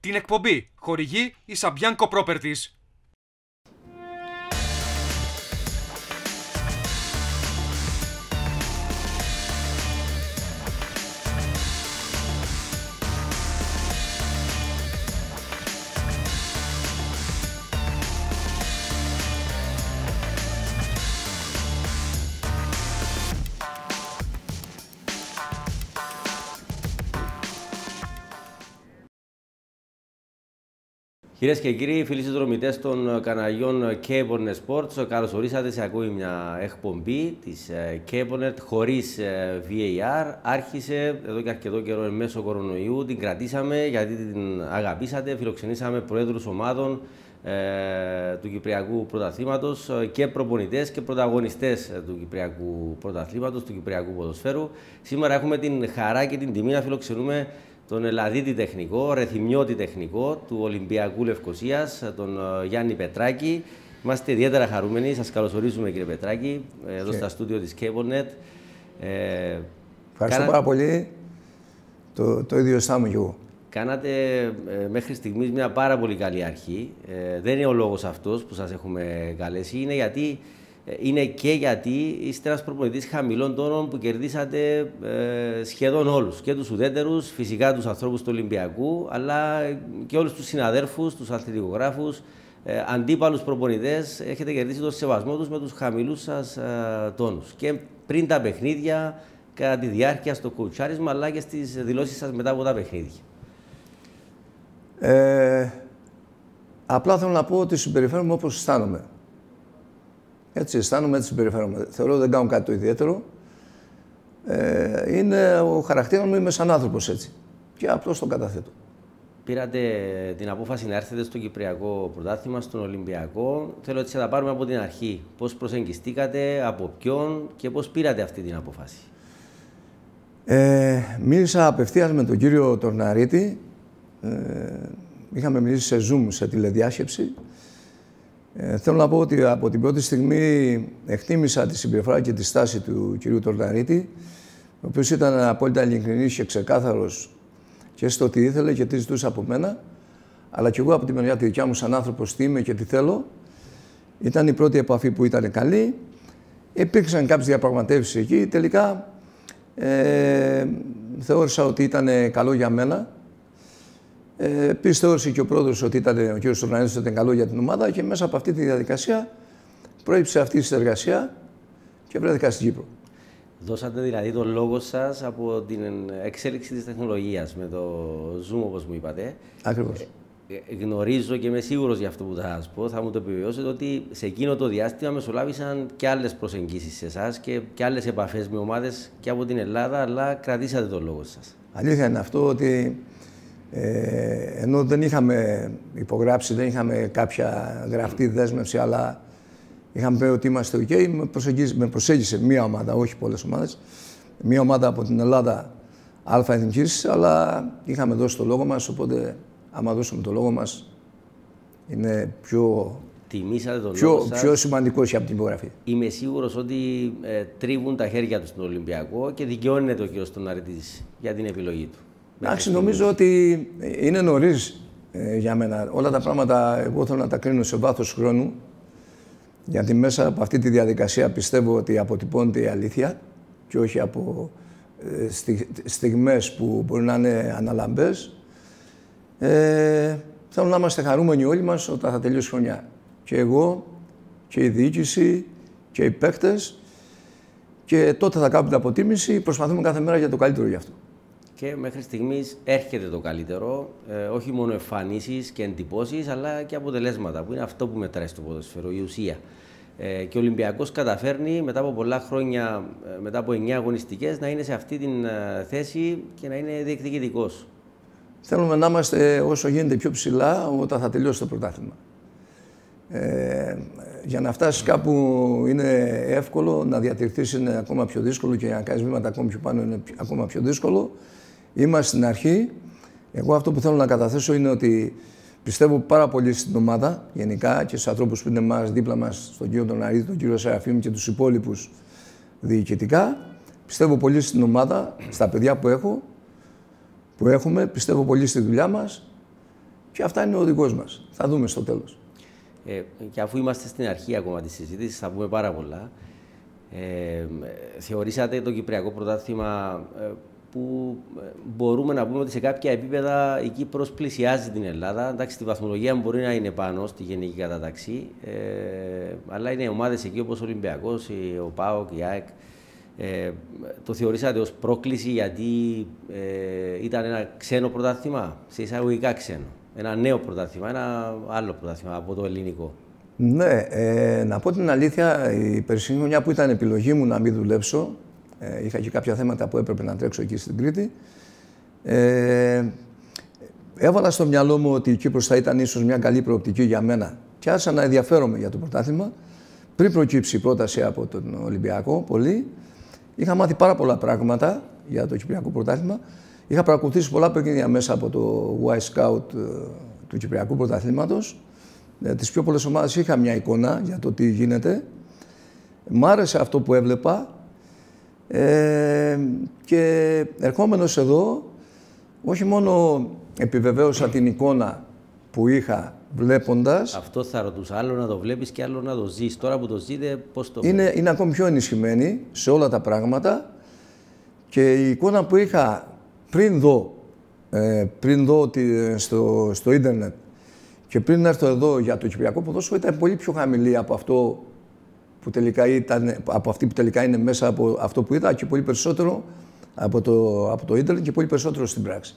Την εκπομπή χορηγεί η Σαμπιάνκο Properties. Κυρίες και κύριοι, φίλοι συνδρομητές των καναλιών Cabernet Sports, καλώ ορίσατε σε ακόμη μια εκπομπή της Cabernet χωρίς VAR. Άρχισε εδώ και αρκετό καιρό εν μέσω κορονοϊού. Την κρατήσαμε γιατί την αγαπήσατε. Φιλοξενήσαμε προέδρου ομάδων ε, του Κυπριακού Πρωταθλήματος και προπονητές και πρωταγωνιστές του Κυπριακού Πρωταθλήματος, του Κυπριακού Ποδοσφαίρου. Σήμερα έχουμε την χαρά και την τιμή να φιλοξενούμε τον Ελλαδίτη τεχνικό, Ρεθιμιώτη τεχνικό του Ολυμπιακού Λευκοσίας, τον ε, Γιάννη Πετράκη. Είμαστε ιδιαίτερα χαρούμενοι. Σας καλωσορίζουμε, κύριε Πετράκη, εδώ και... στα στούντιο της Cablenet. Ε, Ευχαριστώ πάρα πολύ. Το, το ίδιο αισθάνομαι κι εγώ. Κάνατε ε, μέχρι στιγμής μια πάρα πολύ καλή αρχή. Ε, δεν είναι ο λόγος αυτός που σας έχουμε καλέσει. Είναι γιατί είναι και γιατί είστε ένα προπονητής χαμηλών τόνων που κερδίσατε ε, σχεδόν όλους. Και τους ουδέτερους, φυσικά τους ανθρώπους του Ολυμπιακού, αλλά και όλους τους συναδέρφους, τους αθλητικογράφους, ε, αντίπαλους προπονητές. Έχετε κερδίσει τον σεβασμό τους με τους χαμηλούς σας ε, τόνους. Και πριν τα παιχνίδια, κατά τη διάρκεια στο κουτσάρισμα, αλλά και στις δηλώσεις σας μετά από τα παιχνίδια. Ε, απλά θέλω να πω ότι συμπεριφέρομαι όπως αισθάνομαι. Έτσι αισθάνομαι, έτσι συμπεριφέρομαι. Θεωρώ ότι δεν κάνω κάτι το ιδιαίτερο. Ε, είναι ο χαρακτήρας μου, είμαι σαν άνθρωπος έτσι. Και απλώς το καταθέτω. Πήρατε την απόφαση να έρθετε στο Κυπριακό Πρωτάθλημα, στον Ολυμπιακό. Θέλω έτσι να τα πάρουμε από την αρχή. Πώς προσεγγιστήκατε, από ποιον και πώς πήρατε αυτή την απόφαση; Ε, μίλησα απευθείας με τον κύριο Τορναρίτη. Ε, είχαμε μιλήσει σε Zoom, σε τηλεδιάσκεψη. Ε, θέλω να πω ότι από την πρώτη στιγμή εκτίμησα τη συμπεριφορά και τη στάση του κυρίου Τορναρίτη, ο οποίος ήταν απόλυτα ειλικρινής και ξεκάθαρος και στο τι ήθελε και τι ζητούσε από μένα, αλλά και εγώ από τη μεριά τη δικιά μου, σαν άνθρωπος, τι είμαι και τι θέλω. Ήταν η πρώτη επαφή που ήταν καλή. Υπήρξαν κάποιες διαπραγματεύσεις εκεί. Τελικά ε, θεώρησα ότι ήταν καλό για μένα ε, Επίση, θεώρησε και ο πρόεδρος ότι ήταν, ο κ. Στουρνανίδη ήταν καλό για την ομάδα και μέσα από αυτή τη διαδικασία προέκυψε αυτή η συνεργασία και βρέθηκα στην Κύπρο. Δώσατε δηλαδή τον λόγο σας από την εξέλιξη της τεχνολογίας με το Zoom, όπως μου είπατε. Ακριβώς. Ε, ε, γνωρίζω και είμαι σίγουρος για αυτό που θα σας πω, θα μου το επιβεβαιώσετε ότι σε εκείνο το διάστημα μεσολάβησαν και άλλες προσεγγίσεις σε εσάς και, και άλλες επαφές με ομάδες και από την Ελλάδα, αλλά κρατήσατε τον λόγο σας. Αλήθεια είναι αυτό ότι ε, ενώ δεν είχαμε υπογράψει, δεν είχαμε κάποια γραφτή δέσμευση, αλλά είχαμε πει ότι είμαστε OK, με, με προσέγγισε μία ομάδα, όχι πολλές ομάδες, μία ομάδα από την Ελλάδα αλφα εθνικής, αλλά είχαμε δώσει το λόγο μας, οπότε άμα δώσουμε το λόγο μας, είναι πιο Τιμήσατε τον πιο, λόγο σας. πιο σημαντικό και από την υπογραφή. Είμαι σίγουρος ότι ε, τρίβουν τα χέρια τους στον Ολυμπιακό και δικαιώνεται ο κ. Στοναρητής για την επιλογή του. Εντάξει, νομίζω ότι είναι νωρίς ε, για μένα. Όλα τα πράγματα εγώ θέλω να τα κρίνω σε βάθος χρόνου. Γιατί μέσα από αυτή τη διαδικασία πιστεύω ότι αποτυπώνεται η αλήθεια και όχι από ε, στιγμές που μπορεί να είναι αναλαμπές. Ε, θέλω να είμαστε χαρούμενοι όλοι μας όταν θα τελειώσει η χρονιά. Και εγώ και η διοίκηση και οι παίκτες και τότε θα κάνουμε την αποτίμηση. Προσπαθούμε κάθε μέρα για το καλύτερο γι' αυτό και μέχρι στιγμής έρχεται το καλύτερο. Ε, όχι μόνο εμφανίσεις και εντυπώσεις, αλλά και αποτελέσματα που είναι αυτό που μετράει στο ποδοσφαίρο, η ουσία. Ε, και ο Ολυμπιακός καταφέρνει μετά από πολλά χρόνια, ε, μετά από 9 αγωνιστικές, να είναι σε αυτή τη ε, θέση και να είναι διεκδικητικός. Θέλουμε να είμαστε όσο γίνεται πιο ψηλά όταν θα τελειώσει το πρωτάθλημα. Ε, για να φτάσεις κάπου είναι εύκολο, να διατηρηθείς είναι ακόμα πιο δύσκολο και να κάνεις βήματα ακόμη πιο πάνω είναι ακόμα πιο δύσκολο. Είμαστε στην αρχή. Εγώ αυτό που θέλω να καταθέσω είναι ότι πιστεύω πάρα πολύ στην ομάδα γενικά και στους ανθρώπους που είναι μας, δίπλα μας, στον κύριο Τον τον κύριο Σεραφείμ και τους υπόλοιπους διοικητικά. Πιστεύω πολύ στην ομάδα, στα παιδιά που έχω, που έχουμε. Πιστεύω πολύ στη δουλειά μας. και αυτά είναι ο οδηγό μας. Θα δούμε στο τέλος. Ε, και αφού είμαστε στην αρχή ακόμα της συζήτησης, θα πούμε πάρα πολλά. Ε, θεωρήσατε το Κυπριακό Πρωτάθλημα ε, που ε, μπορούμε να πούμε ότι σε κάποια επίπεδα η Κύπρος πλησιάζει την Ελλάδα. Εντάξει, τη βαθμολογία μπορεί να είναι πάνω στη γενική καταταξή, ε, αλλά είναι ομάδες εκεί όπως ο Ολυμπιακός, ο ΠΑΟΚ, η ΑΕΚ. Ε, το θεωρήσατε ως πρόκληση γιατί ε, ήταν ένα ξένο πρωτάθλημα, σε εισαγωγικά ξένο. Ένα νέο πρωτάθλημα, ένα άλλο πρωτάθλημα από το ελληνικό. Ναι, ε, να πω την αλήθεια, η περσινή χρονιά που ήταν επιλογή μου να μην δουλέψω, ε, είχα και κάποια θέματα που έπρεπε να τρέξω εκεί στην Κρήτη. Ε, έβαλα στο μυαλό μου ότι η Κύπρος θα ήταν ίσως μια καλή προοπτική για μένα και άρχισα να ενδιαφέρομαι για το πρωτάθλημα. Πριν προκύψει η πρόταση από τον Ολυμπιακό, πολύ, είχα μάθει πάρα πολλά πράγματα για το Κυπριακό πρωτάθλημα. Είχα παρακολουθήσει πολλά παιχνίδια μέσα από το Y Scout ε, του Κυπριακού πρωταθλήματος. Ε, τις πιο πολλές ομάδες είχα μια εικόνα για το τι γίνεται. Μ' άρεσε αυτό που έβλεπα ε, και ερχόμενος εδώ, όχι μόνο επιβεβαίωσα την εικόνα που είχα βλέποντας. Αυτό θα ρωτούσα. Άλλο να το βλέπεις και άλλο να το ζεις. Τώρα που το ζείτε, πώς το είναι, είναι ακόμη πιο ενισχυμένη σε όλα τα πράγματα και η εικόνα που είχα πριν δω, ε, πριν δω στο, στο ίντερνετ και πριν έρθω εδώ για το Κυπριακό ποδόσφαιρο ήταν πολύ πιο χαμηλή από αυτό που τελικά ήταν, από αυτή που τελικά είναι μέσα από αυτό που είδα και πολύ περισσότερο από το, από το ίντερνετ και πολύ περισσότερο στην πράξη.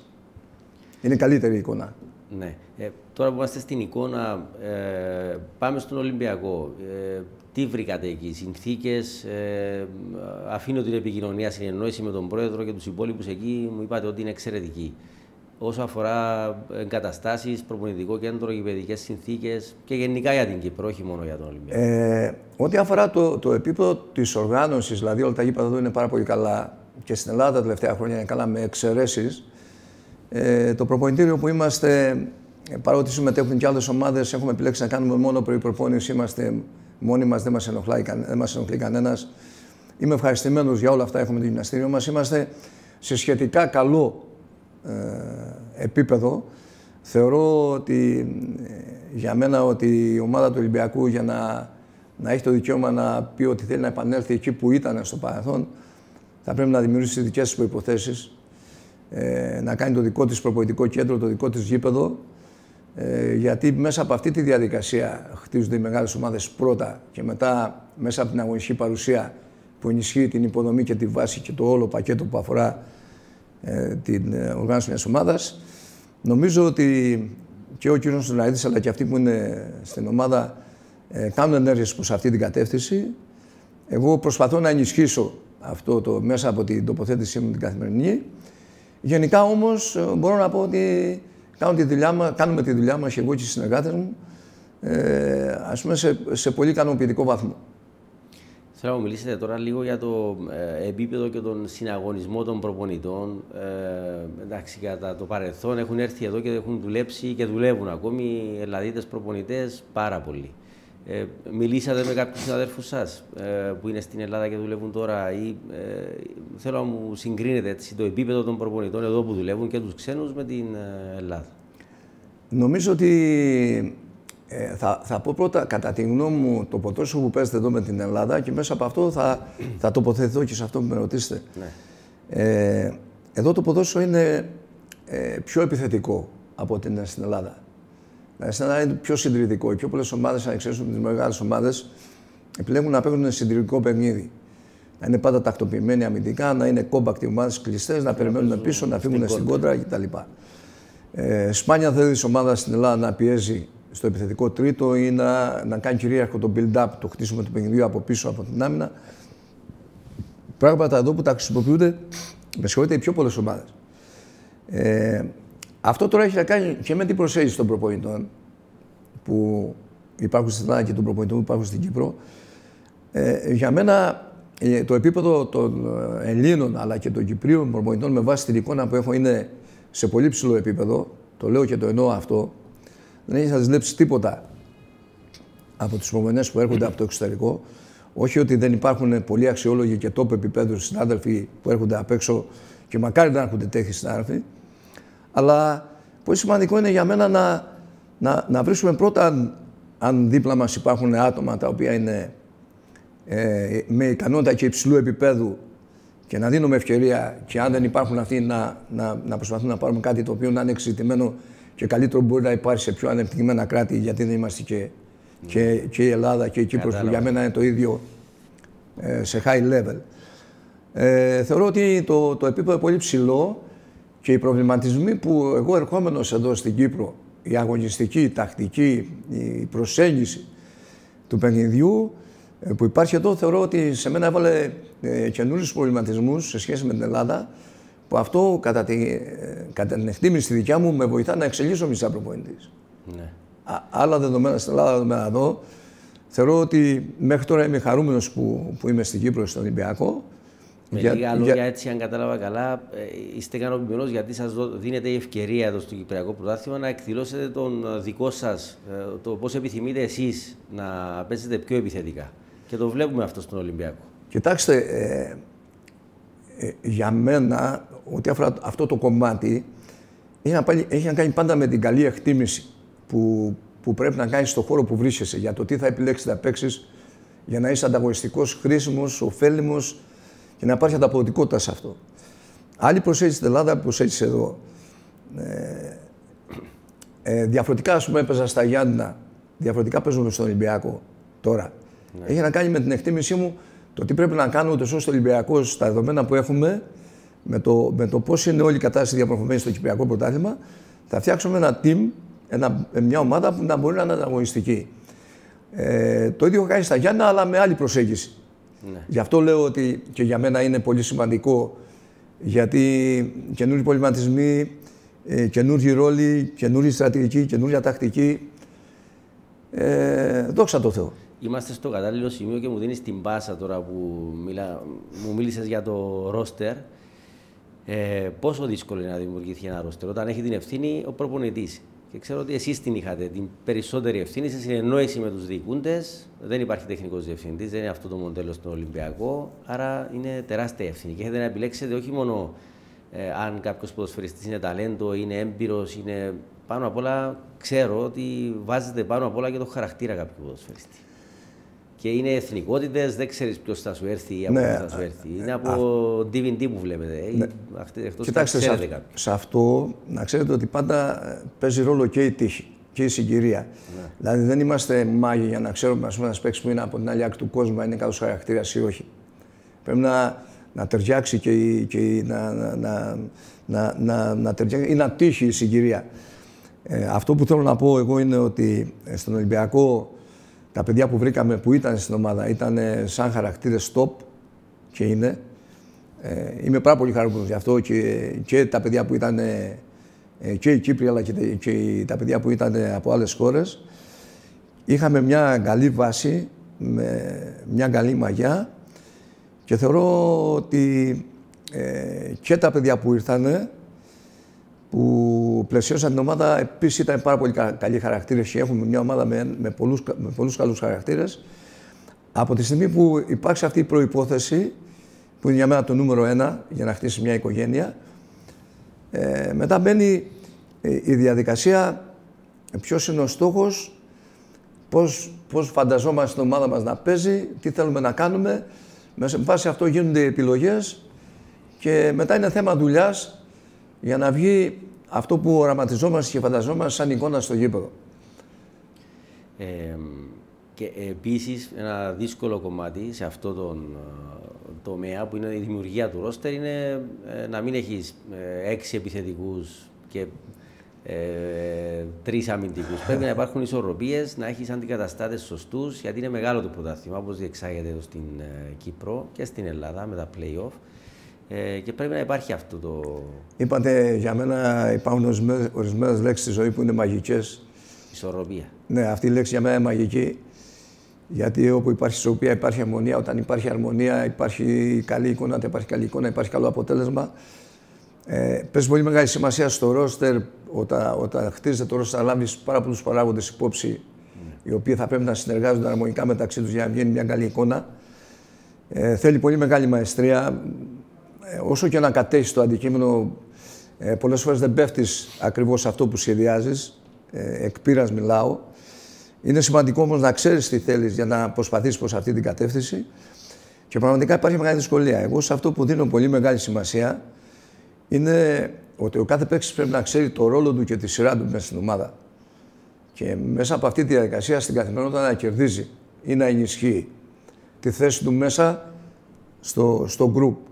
Είναι καλύτερη η εικόνα. Ναι. Ε, τώρα που είμαστε στην εικόνα, ε, πάμε στον Ολυμπιακό. Ε, τι βρήκατε εκεί, συνθήκες, ε, αφήνω την επικοινωνία, συνεννόηση με τον πρόεδρο και τους υπόλοιπους εκεί, μου είπατε ότι είναι εξαιρετική όσο αφορά εγκαταστάσεις, προπονητικό κέντρο, γηπαιδικές συνθήκες και γενικά για την Κύπρο, όχι μόνο για τον Ολυμπιακό. Ε, ό,τι αφορά το, το επίπεδο της οργάνωσης, δηλαδή όλα τα γήπεδα εδώ είναι πάρα πολύ καλά και στην Ελλάδα τα τελευταία χρόνια είναι καλά με εξαιρέσεις. Ε, το προπονητήριο που είμαστε, παρότι συμμετέχουν και άλλες ομάδες, έχουμε επιλέξει να κάνουμε μόνο προπόνηση, είμαστε μόνοι μας, δεν μας ενοχλεί, ενοχλεί κανένας. Είμαι ευχαριστημένος για όλα αυτά. Έχουμε το γυμναστήριο μας. Είμαστε σε σχετικά καλό ε, επίπεδο. Θεωρώ ότι ε, για μένα ότι η ομάδα του Ολυμπιακού για να, να έχει το δικαίωμα να πει ότι θέλει να επανέλθει εκεί που ήταν στο παρελθόν θα πρέπει να δημιουργήσει τις δικές της προϋποθέσεις, ε, να κάνει το δικό της προπονητικό κέντρο, το δικό της γήπεδο, ε, γιατί μέσα από αυτή τη διαδικασία χτίζονται οι μεγάλες ομάδες πρώτα και μετά μέσα από την αγωνιστική παρουσία που ενισχύει την υποδομή και τη βάση και το όλο πακέτο που αφορά ε, την ε, οργάνωση μιας ομάδας. Νομίζω ότι και ο κύριος Στοναίδης αλλά και αυτοί που είναι στην ομάδα ε, κάνουν ενέργειες προς αυτή την κατεύθυνση. Εγώ προσπαθώ να ενισχύσω αυτό το, μέσα από την τοποθέτησή μου την καθημερινή. Γενικά όμως μπορώ να πω ότι κάνουμε τη δουλειά, κάνουμε τη δουλειά μας και εγώ και οι συνεργάτες μου ε, ας πούμε σε, σε πολύ ικανοποιητικό βαθμό. Θέλω να μιλήσετε τώρα λίγο για το ε, επίπεδο και τον συναγωνισμό των προπονητών. Ε, εντάξει, κατά το παρελθόν έχουν έρθει εδώ και έχουν δουλέψει και δουλεύουν ακόμη οι Ελλαδίτες προπονητές πάρα πολύ. Ε, μιλήσατε με κάποιους συναδέλφους σας ε, που είναι στην Ελλάδα και δουλεύουν τώρα ή ε, θέλω να μου συγκρίνετε έτσι, το επίπεδο των προπονητών εδώ που δουλεύουν και τους ξένους με την ε, Ελλάδα. Νομίζω ότι ε, θα, θα πω πρώτα, κατά τη γνώμη μου, το ποδόσφαιρο που παίζετε εδώ με την Ελλάδα και μέσα από αυτό θα, θα τοποθετηθώ και σε αυτό που με ρωτήσετε. Ναι. Ε, εδώ το ποδόσφαιρο είναι ε, πιο επιθετικό από ότι είναι στην Ελλάδα. Δηλαδή, στην Ελλάδα είναι πιο συντηρητικό. Οι πιο πολλές ομάδες, αν εξαιρέσουν τις μεγάλες ομάδες, επιλέγουν να παίζουν συντηρητικό παιχνίδι. Να είναι πάντα τακτοποιημένοι αμυντικά, να είναι κόμπακτοι ομάδες κλειστές, να περιμένουν πίσω, να φύγουν στην κόντρα κτλ. Ε, σπάνια θέλεις η ομάδα στην Ελλάδα να πιέζει στο επιθετικό τρίτο ή να, να κάνει κυρίαρχο το build-up, το χτίσιμο του παιχνιδιού από πίσω από την άμυνα. Πράγματα εδώ που τα χρησιμοποιούνται, με συγχωρείτε, οι πιο πολλές ομάδες. Ε, αυτό τώρα έχει να κάνει και με την προσέγγιση των προπονητών που υπάρχουν στην Ελλάδα και των προπονητών που υπάρχουν στην Κύπρο. Ε, για μένα ε, το επίπεδο των Ελλήνων αλλά και των Κυπρίων προπονητών με βάση την εικόνα που έχω είναι σε πολύ ψηλό επίπεδο. Το λέω και το εννοώ αυτό δεν έχει ζηλέψεις τίποτα από του προμονέ που έρχονται από το εξωτερικό. Όχι ότι δεν υπάρχουν πολλοί αξιόλογοι και τόπο επίπεδους συνάδελφοι που έρχονται απ' έξω και μακάρι να έρχονται τέτοιοι συνάδελφοι. Αλλά πολύ σημαντικό είναι για μένα να, να, να βρίσκουμε πρώτα αν, αν δίπλα μας υπάρχουν άτομα τα οποία είναι ε, με ικανότητα και υψηλού επίπεδου και να δίνουμε ευκαιρία και αν δεν υπάρχουν αυτοί να, να, να προσπαθούν να πάρουμε κάτι το οποίο να είναι εξειδικευμένο και καλύτερο μπορεί να υπάρχει σε πιο ανεπτυγμένα κράτη γιατί δεν είμαστε και, και, και η Ελλάδα και η Κύπρος που για μένα είναι το ίδιο ε, σε high level. Ε, θεωρώ ότι το, το επίπεδο είναι πολύ ψηλό και οι προβληματισμοί που εγώ ερχόμενος εδώ στην Κύπρο, η αγωνιστική, η τακτική, η προσέγγιση του παιχνιδιού ε, που υπάρχει εδώ, θεωρώ ότι σε μένα έβαλε ε, καινούριους προβληματισμούς σε σχέση με την Ελλάδα, που αυτό κατά, τη, ε, κατά την εκτίμηση τη δικιά μου με βοηθά να εξελίσσω μισά προπονητής. Ναι. Άλλα δεδομένα στην Ελλάδα, δεδομένα εδώ, θεωρώ ότι μέχρι τώρα είμαι χαρούμενος που, που είμαι στην Κύπρο, στον Ολυμπιακό. Με για, λίγα λόγια, έτσι, αν κατάλαβα καλά, ε, είστε ικανοποιημένος γιατί σας δίνεται η ευκαιρία εδώ στο Κυπριακό Πρωτάθλημα να εκδηλώσετε τον δικό σας, το πώς επιθυμείτε εσείς να παίζετε πιο επιθετικά. Και το βλέπουμε αυτό στον Ολυμπιακό. Κοιτάξτε, ε, ε, για μένα, ότι αφορά αυτό το κομμάτι, έχει να, πάλι, έχει να κάνει πάντα με την καλή εκτίμηση που, που πρέπει να κάνεις στον χώρο που βρίσκεσαι, για το τι θα επιλέξεις να παίξεις, για να είσαι ανταγωνιστικός, χρήσιμος, ωφέλιμος και να υπάρχει ανταποδοτικότητα σε αυτό. Άλλη προσέγγιση στην Ελλάδα, προσέγγιση εδώ. Ε, ε, διαφορετικά, ας πούμε, έπαιζα στα Γιάννα, διαφορετικά παίζουμε στον Ολυμπιακό τώρα. Ναι. Έχει να κάνει με την εκτίμησή μου το τι πρέπει να κάνουμε ούτως ώστε ο Ολυμπιακός στα δεδομένα που έχουμε, με το, με το πώς είναι όλη η κατάσταση διαπραγματευμένη στο Κυπριακό Πρωτάθλημα, θα φτιάξουμε ένα team, ένα, μια ομάδα που να μπορεί να είναι ανταγωνιστική. Ε, το ίδιο έχω κάνει στα Γιάννα, αλλά με άλλη προσέγγιση. Ναι. Γι' αυτό λέω ότι και για μένα είναι πολύ σημαντικό, γιατί καινούριοι προβληματισμοί, ε, καινούργιοι ρόλοι, καινούργια στρατηγική, καινούργια τακτική. Ε, δόξα τω Θεώ είμαστε στο κατάλληλο σημείο και μου δίνεις την πάσα τώρα που μιλά, μου μίλησες για το ρόστερ. Ε, πόσο δύσκολο είναι να δημιουργηθεί ένα ρόστερ όταν έχει την ευθύνη ο προπονητής. Και ξέρω ότι εσείς την είχατε την περισσότερη ευθύνη σε συνεννόηση με τους διοικούντες. Δεν υπάρχει τεχνικός διευθυντής, δεν είναι αυτό το μοντέλο στον Ολυμπιακό. Άρα είναι τεράστια ευθύνη. Και έχετε να επιλέξετε όχι μόνο ε, αν κάποιος ποδοσφαιριστής είναι ταλέντο, είναι έμπειρος, είναι πάνω απ' όλα ξέρω ότι βάζετε πάνω απ' όλα και το χαρακτήρα κάποιου ποδοσφαιριστή και είναι εθνικότητες, δεν ξέρεις ποιος θα σου έρθει ή από ναι, θα σου έρθει. Είναι από α, DVD που βλέπετε. Ναι. Εκτός Κοιτάξτε, σε, αυτό, σε αυτό να ξέρετε ότι πάντα ε, παίζει ρόλο και η τύχη και η συγκυρία. Ναι. Δηλαδή δεν είμαστε μάγοι για να ξέρουμε ας πούμε, να παίξει που είναι από την άλλη άκρη του κόσμου, αν είναι καλός χαρακτήρας ή όχι. Πρέπει να, να ταιριάξει και, η, και η, να, να, να, να, να ταιριάξει ή να τύχει η συγκυρία. Ε, αυτό που θέλω να πω εγώ είναι ότι ε, στον Ολυμπιακό τα παιδιά που βρήκαμε που ήταν στην ομάδα ήταν σαν χαρακτήρες top και είναι. Ε, είμαι πάρα πολύ χαρούμενος γι' αυτό και, και τα παιδιά που ήταν ε, και οι Κύπροι αλλά και, και τα παιδιά που ήταν από άλλες χώρες. Είχαμε μια καλή βάση, με μια καλή μαγιά και θεωρώ ότι ε, και τα παιδιά που ήρθανε που πλαισιώσαν την ομάδα. Επίσης ήταν πάρα πολύ καλοί χαρακτήρες και έχουμε μια ομάδα με, με πολλούς με πολλούς καλούς χαρακτήρες. Από τη στιγμή που υπάρχει αυτή η προπόθεση, που είναι για μένα το νούμερο ένα για να χτίσει μια οικογένεια, ε, μετά μπαίνει ε, η διαδικασία ποιος είναι ο στόχος, πώς, πώς φανταζόμαστε την ομάδα μας να παίζει, τι θέλουμε να κάνουμε. Με βάση αυτό γίνονται οι επιλογές και μετά είναι θέμα δουλειάς για να βγει αυτό που οραματιζόμαστε και φανταζόμαστε σαν εικόνα στο γήπεδο. Ε, και επίσης ένα δύσκολο κομμάτι σε αυτό το ε, τομέα που είναι η δημιουργία του ρόστερ είναι ε, να μην έχεις ε, έξι επιθετικούς και ε, τρεις αμυντικούς. Πρέπει να υπάρχουν ισορροπίες, να έχεις αντικαταστάτες σωστούς, γιατί είναι μεγάλο το πρωτάθλημα όπως διεξάγεται εδώ στην Κύπρο και στην Ελλάδα με τα playoff. Ε, και πρέπει να υπάρχει αυτό το. Είπατε για μένα υπάρχουν ορισμένες λέξεις στη ζωή που είναι μαγικές. Ισορροπία. Ναι, αυτή η λέξη για μένα είναι μαγική. Γιατί όπου υπάρχει ισορροπία υπάρχει αρμονία. Όταν υπάρχει αρμονία, υπάρχει καλή εικόνα. Όταν υπάρχει καλή εικόνα, υπάρχει καλό αποτέλεσμα. Ε, παίζει πολύ μεγάλη σημασία στο ρόστερ όταν, όταν χτίζεται το ρόστερ να λάβεις πάρα πολλούς παράγοντες υπόψη mm. οι οποίοι θα πρέπει να συνεργάζονται αρμονικά μεταξύ τους για να βγαίνει μια καλή εικόνα. Ε, θέλει πολύ μεγάλη μαεστρία. Ε, όσο και να κατέχεις το αντικείμενο, ε, πολλές φορές δεν πέφτεις ακριβώς αυτό που σχεδιάζεις. ε, εκ μιλάω. Είναι σημαντικό όμως να ξέρεις τι θέλεις για να προσπαθήσεις προς αυτή την κατεύθυνση. Και πραγματικά υπάρχει μεγάλη δυσκολία. Εγώ σε αυτό που δίνω πολύ μεγάλη σημασία είναι ότι ο κάθε παίκτης πρέπει να ξέρει το ρόλο του και τη σειρά του μέσα στην ομάδα. Και μέσα από αυτή τη διαδικασία στην καθημερινότητα να κερδίζει ή να ενισχύει τη θέση του μέσα στο, στο group.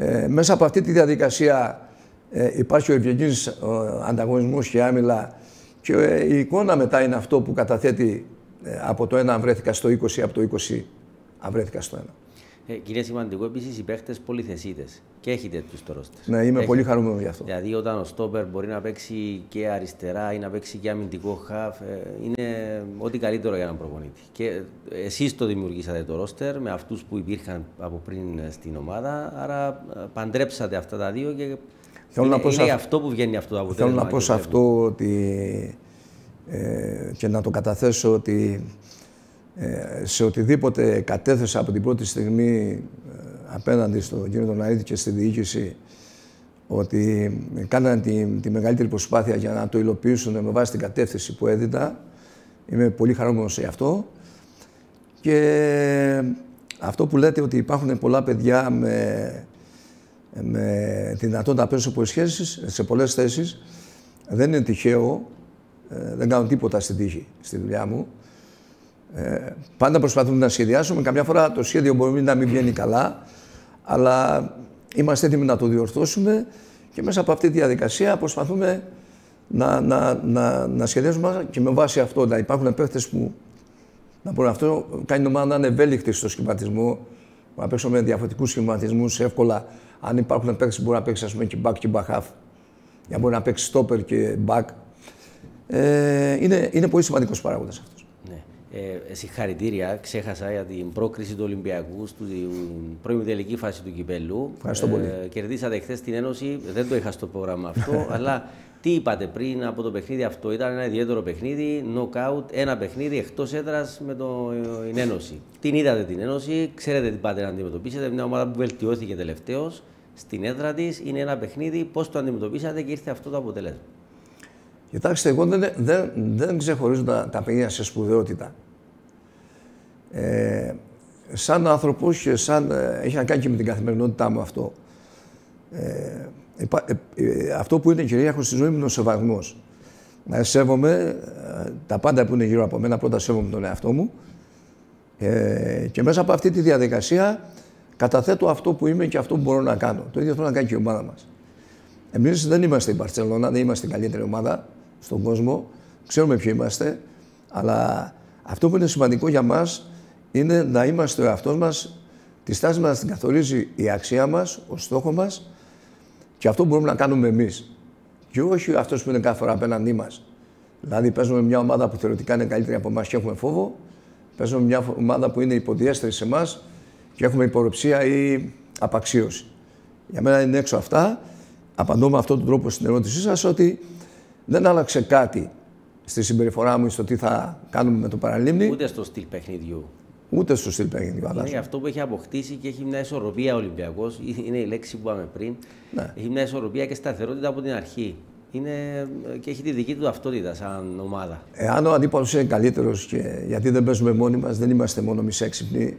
Ε, μέσα από αυτή τη διαδικασία ε, υπάρχει ο ευγενής ανταγωνισμός και άμυλα και ε, η εικόνα μετά είναι αυτό που καταθέτει ε, από το ένα αν βρέθηκα στο 20 από το 20 αν βρέθηκα στο ένα. Ε, και είναι σημαντικό επίσης οι παίχτες πολυθεσίτες. Και έχει τέτοιου στο ρόστερ. Ναι, είμαι πολύ χαρούμενος γι' αυτό. Δηλαδή, όταν ο Στόπερ μπορεί να παίξει και αριστερά ή να παίξει και αμυντικό χαφ, ε, είναι ό,τι καλύτερο για έναν προπονήτη. Και εσείς το δημιουργήσατε το ρόστερ με αυτούς που υπήρχαν από πριν στην ομάδα. Άρα παντρέψατε αυτά τα δύο και Θέλω είναι, να πω είναι αυτό που βγαίνει αυτό το αποτέλεσμα. Θέλω να πω σε αυτό ότι ε, και να το καταθέσω ότι ε, σε οτιδήποτε κατέθεσα από την πρώτη στιγμή ε, απέναντι στον κύριο Δοναρίτη και στη διοίκηση ότι κάνανε τη, τη μεγαλύτερη προσπάθεια για να το υλοποιήσουν με βάση την κατεύθυνση που έδινα. Είμαι πολύ χαρούμενος για αυτό. Και αυτό που λέτε ότι υπάρχουν πολλά παιδιά με με τη δυνατότητα να παίρνω σε σε πολλές θέσεις. Δεν είναι τυχαίο. Ε, δεν κάνω τίποτα στην τύχη στη δουλειά μου. Ε, πάντα προσπαθούμε να σχεδιάσουμε. Καμιά φορά το σχέδιο μπορεί να μην βγαίνει καλά, αλλά είμαστε έτοιμοι να το διορθώσουμε και μέσα από αυτή τη διαδικασία προσπαθούμε να, να, να, να σχεδιάσουμε και με βάση αυτό να υπάρχουν παίχτε που να μπορούν αυτό κάνει ομάδα να είναι ευέλικτη στο σχηματισμό, να παίξουμε με διαφορετικούς σχηματισμούς εύκολα αν υπάρχουν παίκτε που μπορεί να παίξεις ας πούμε, και back και back half, για μπορεί να παίξεις stopper και back. Ε, είναι, είναι πολύ σημαντικός παράγοντας αυτός. Ναι. Ε, συγχαρητήρια. Ξέχασα για την πρόκριση του Ολυμπιακού στην πρώιμη τελική φάση του κυπέλου. Ευχαριστώ πολύ. Ε, κερδίσατε χθες την Ένωση. Δεν το είχα στο πρόγραμμα αυτό, αλλά τι είπατε πριν από το παιχνίδι αυτό, ήταν ένα ιδιαίτερο παιχνίδι, knockout, ένα παιχνίδι εκτός έδρας με την Ένωση. Την είδατε την Ένωση, ξέρετε τι πάτε να αντιμετωπίσετε. Μια ομάδα που βελτιώθηκε τελευταίως στην έδρα της, είναι ένα παιχνίδι. Πώς το αντιμετωπίσατε και ήρθε αυτό το αποτέλεσμα. Κοιτάξτε, εγώ δεν, δεν, δεν ξεχωρίζω τα, τα παιχνίδια σε σπουδαιότητα. Ε, σαν άνθρωπος και σαν. Ε, έχει να κάνει και με την καθημερινότητά μου αυτό. Ε, ε, ε, αυτό που είναι κυρίαρχο στη ζωή μου είναι ο σεβασμός. Να σέβομαι ε, τα πάντα που είναι γύρω από μένα. Πρώτα σέβομαι τον εαυτό μου. και μέσα από αυτή τη διαδικασία καταθέτω αυτό που είμαι και αυτό που μπορώ να κάνω. Το ίδιο θέλω να κάνει και η ομάδα μας. Εμείς δεν είμαστε η Μπαρσελόνα, δεν είμαστε η καλύτερη ομάδα στον κόσμο. Ξέρουμε ποιοι είμαστε. Αλλά αυτό που είναι σημαντικό για μας είναι να είμαστε ο εαυτός μας. Τη στάση μας την καθορίζει η αξία μας, ο στόχος μας και αυτό μπορούμε να κάνουμε εμείς. Και όχι αυτός που είναι κάθε φορά απέναντί μας. Δηλαδή, παίζουμε μια ομάδα που θεωρητικά είναι καλύτερη από εμάς και έχουμε φόβο. Παίζουμε μια ομάδα που είναι υποδιέστερη σε εμάς και έχουμε υποροψία ή απαξίωση. Για μένα είναι έξω αυτά. Απαντώ με αυτόν τον τρόπο στην ερώτησή σας ότι δεν άλλαξε κάτι στη συμπεριφορά μου στο τι θα κάνουμε με το παραλίμνη; Ούτε στο στυλ παιχνιδιού. Ούτε στο στυλ παιχνιδιού. Είναι αυτό που έχει αποκτήσει και έχει μια ισορροπία ο Ολυμπιακός. Είναι η λέξη που είπαμε πριν. Ναι. Έχει μια ισορροπία και σταθερότητα από την αρχή. Είναι, και έχει τη δική του ταυτότητα σαν ομάδα. Εάν ο αντίπαλος είναι καλύτερος, γιατί δεν παίζουμε μόνοι μας, δεν είμαστε μόνο εμείς έξυπνοι.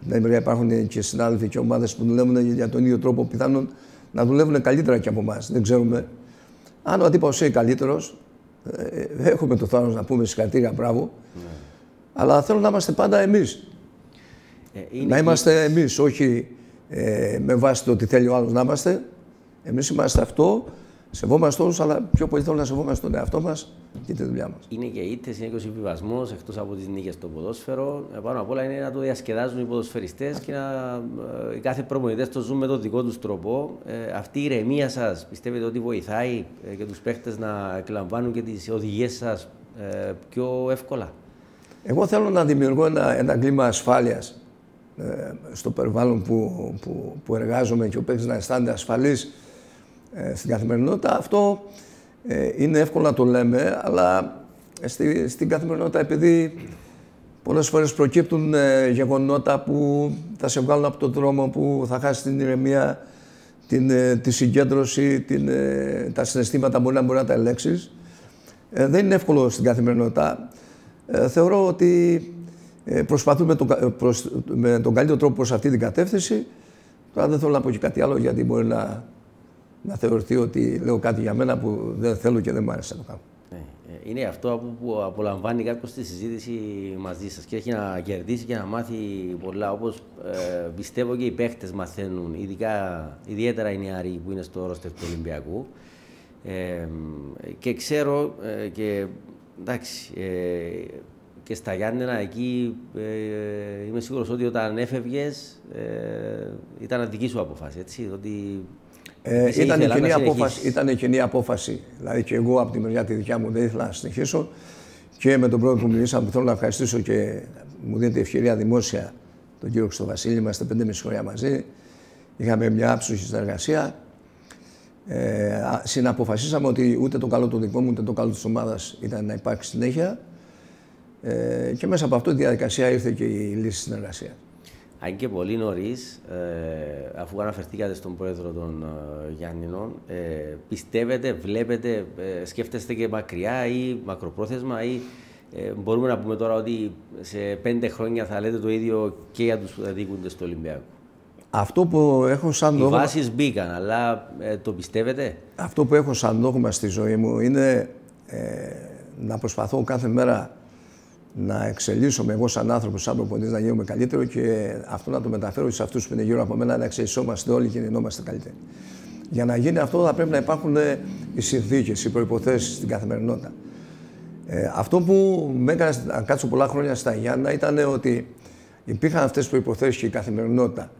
Δηλαδή υπάρχουν και συνάδελφοι και ομάδες που δουλεύουν για τον ίδιο τρόπο, πιθανόν να δουλεύουν καλύτερα και από εμάς. Δεν ξέρουμε. Αν ο αντίπαλο είναι καλύτερος, ε, ε, έχουμε το θάρρος να πούμε συγχαρητήρια, μπράβο. Ναι. Αλλά θέλω να είμαστε πάντα εμείς. Ε, να είμαστε εμείς, όχι ε, με βάση το ότι θέλει ο άλλος να είμαστε. Εμείς είμαστε αυτό, σεβόμαστε όλους, αλλά πιο πολύ θέλω να σεβόμαστε τον εαυτό μας και τη δουλειά μας. Είναι και ήττες, είναι και ο συμβιβασμός εκτός από τις νίκες στο ποδόσφαιρο. Ε, πάνω απ' όλα είναι να το διασκεδάζουν οι ποδοσφαιριστές και να ε, οι κάθε προπονητές το ζουν με τον δικό τους τρόπο. Ε, αυτή η ηρεμία σας πιστεύετε ότι βοηθάει ε, και τους παίχτες να εκλαμβάνουν και τις οδηγίες σας ε, πιο εύκολα; Εγώ θέλω να δημιουργώ ένα, ένα κλίμα ασφάλειας ε, στο περιβάλλον που, που, που εργάζομαι και ο παίκτης να αισθάνεται ασφαλής ε, στην καθημερινότητα, αυτό ε, είναι εύκολο να το λέμε, αλλά στη, στην καθημερινότητα επειδή πολλές φορές προκύπτουν γεγονότα που θα σε βγάλουν από τον δρόμο, που θα χάσεις την ηρεμία, την, τη συγκέντρωση, την, τα συναισθήματα μπορεί να μπορεί να τα ελέγξεις. Ε, δεν είναι εύκολο στην καθημερινότητα. Ε, θεωρώ ότι ε, προσπαθούμε τον, προς, με τον καλύτερο τρόπο προς αυτή την κατεύθυνση. Τώρα δεν θέλω να πω και κάτι άλλο γιατί μπορεί να, να θεωρηθεί ότι λέω κάτι για μένα που δεν θέλω και δεν μου άρεσε να το κάνω. Ναι, είναι αυτό που απολαμβάνει κάποιος στη συζήτηση μαζί σας και έχει να κερδίσει και να μάθει πολλά. Όπως ε, πιστεύω και οι παίχτες μαθαίνουν, ειδικά, ιδιαίτερα οι νεαροί που είναι στο ρόστερ του Ολυμπιακού. Ε, και ξέρω ε, και εντάξει, ε, και στα Γιάννενα εκεί ε, είμαι σίγουρος ότι όταν έφευγες ε, ήταν δική σου απόφαση, έτσι, ότι ε, ήταν, κοινή απόφαση, ήταν κοινή απόφαση. Δηλαδή και εγώ από τη μεριά τη δικιά μου δεν ήθελα να συνεχίσω και με τον πρόεδρο που μιλήσαμε που θέλω να ευχαριστήσω και μου δίνεται ευκαιρία δημόσια τον κύριο Χρυστοβασίλη, είμαστε πέντε μισή χρόνια μαζί. Είχαμε μια άψογη συνεργασία ε, συναποφασίσαμε ότι ούτε το καλό του δικό μου, ούτε το καλό της ομάδας ήταν να υπάρξει συνέχεια. Ε, και μέσα από αυτό τη διαδικασία ήρθε και η λύση συνεργασία. Αν και πολύ νωρίς, ε, αφού αναφερθήκατε στον πρόεδρο των ε, Γιάννηνων, ε, πιστεύετε, βλέπετε, ε, σκέφτεστε και μακριά ή μακροπρόθεσμα ή ε, μπορούμε να πούμε τώρα ότι σε πέντε χρόνια θα λέτε το ίδιο και για τους δίκοντες του Ολυμπιακού; Αυτό που έχω σαν Οι δόγμα... βάσεις μπήκαν, αλλά ε, το πιστεύετε; Αυτό που έχω σαν δόγμα στη ζωή μου είναι ε, να προσπαθώ κάθε μέρα να εξελίσσομαι εγώ σαν άνθρωπος, σαν προπονητής, να γίνομαι καλύτερο και αυτό να το μεταφέρω σε αυτούς που είναι γύρω από μένα, να εξελισσόμαστε όλοι και να γινόμαστε καλύτεροι. Για να γίνει αυτό θα πρέπει να υπάρχουν ε, οι συνθήκες, οι προποθέσει στην καθημερινότητα. Ε, αυτό που με έκανε να κάτσω πολλά χρόνια στα Γιάννα ήταν ότι υπήρχαν αυτές τις προποθέσει και η καθημερινότητα.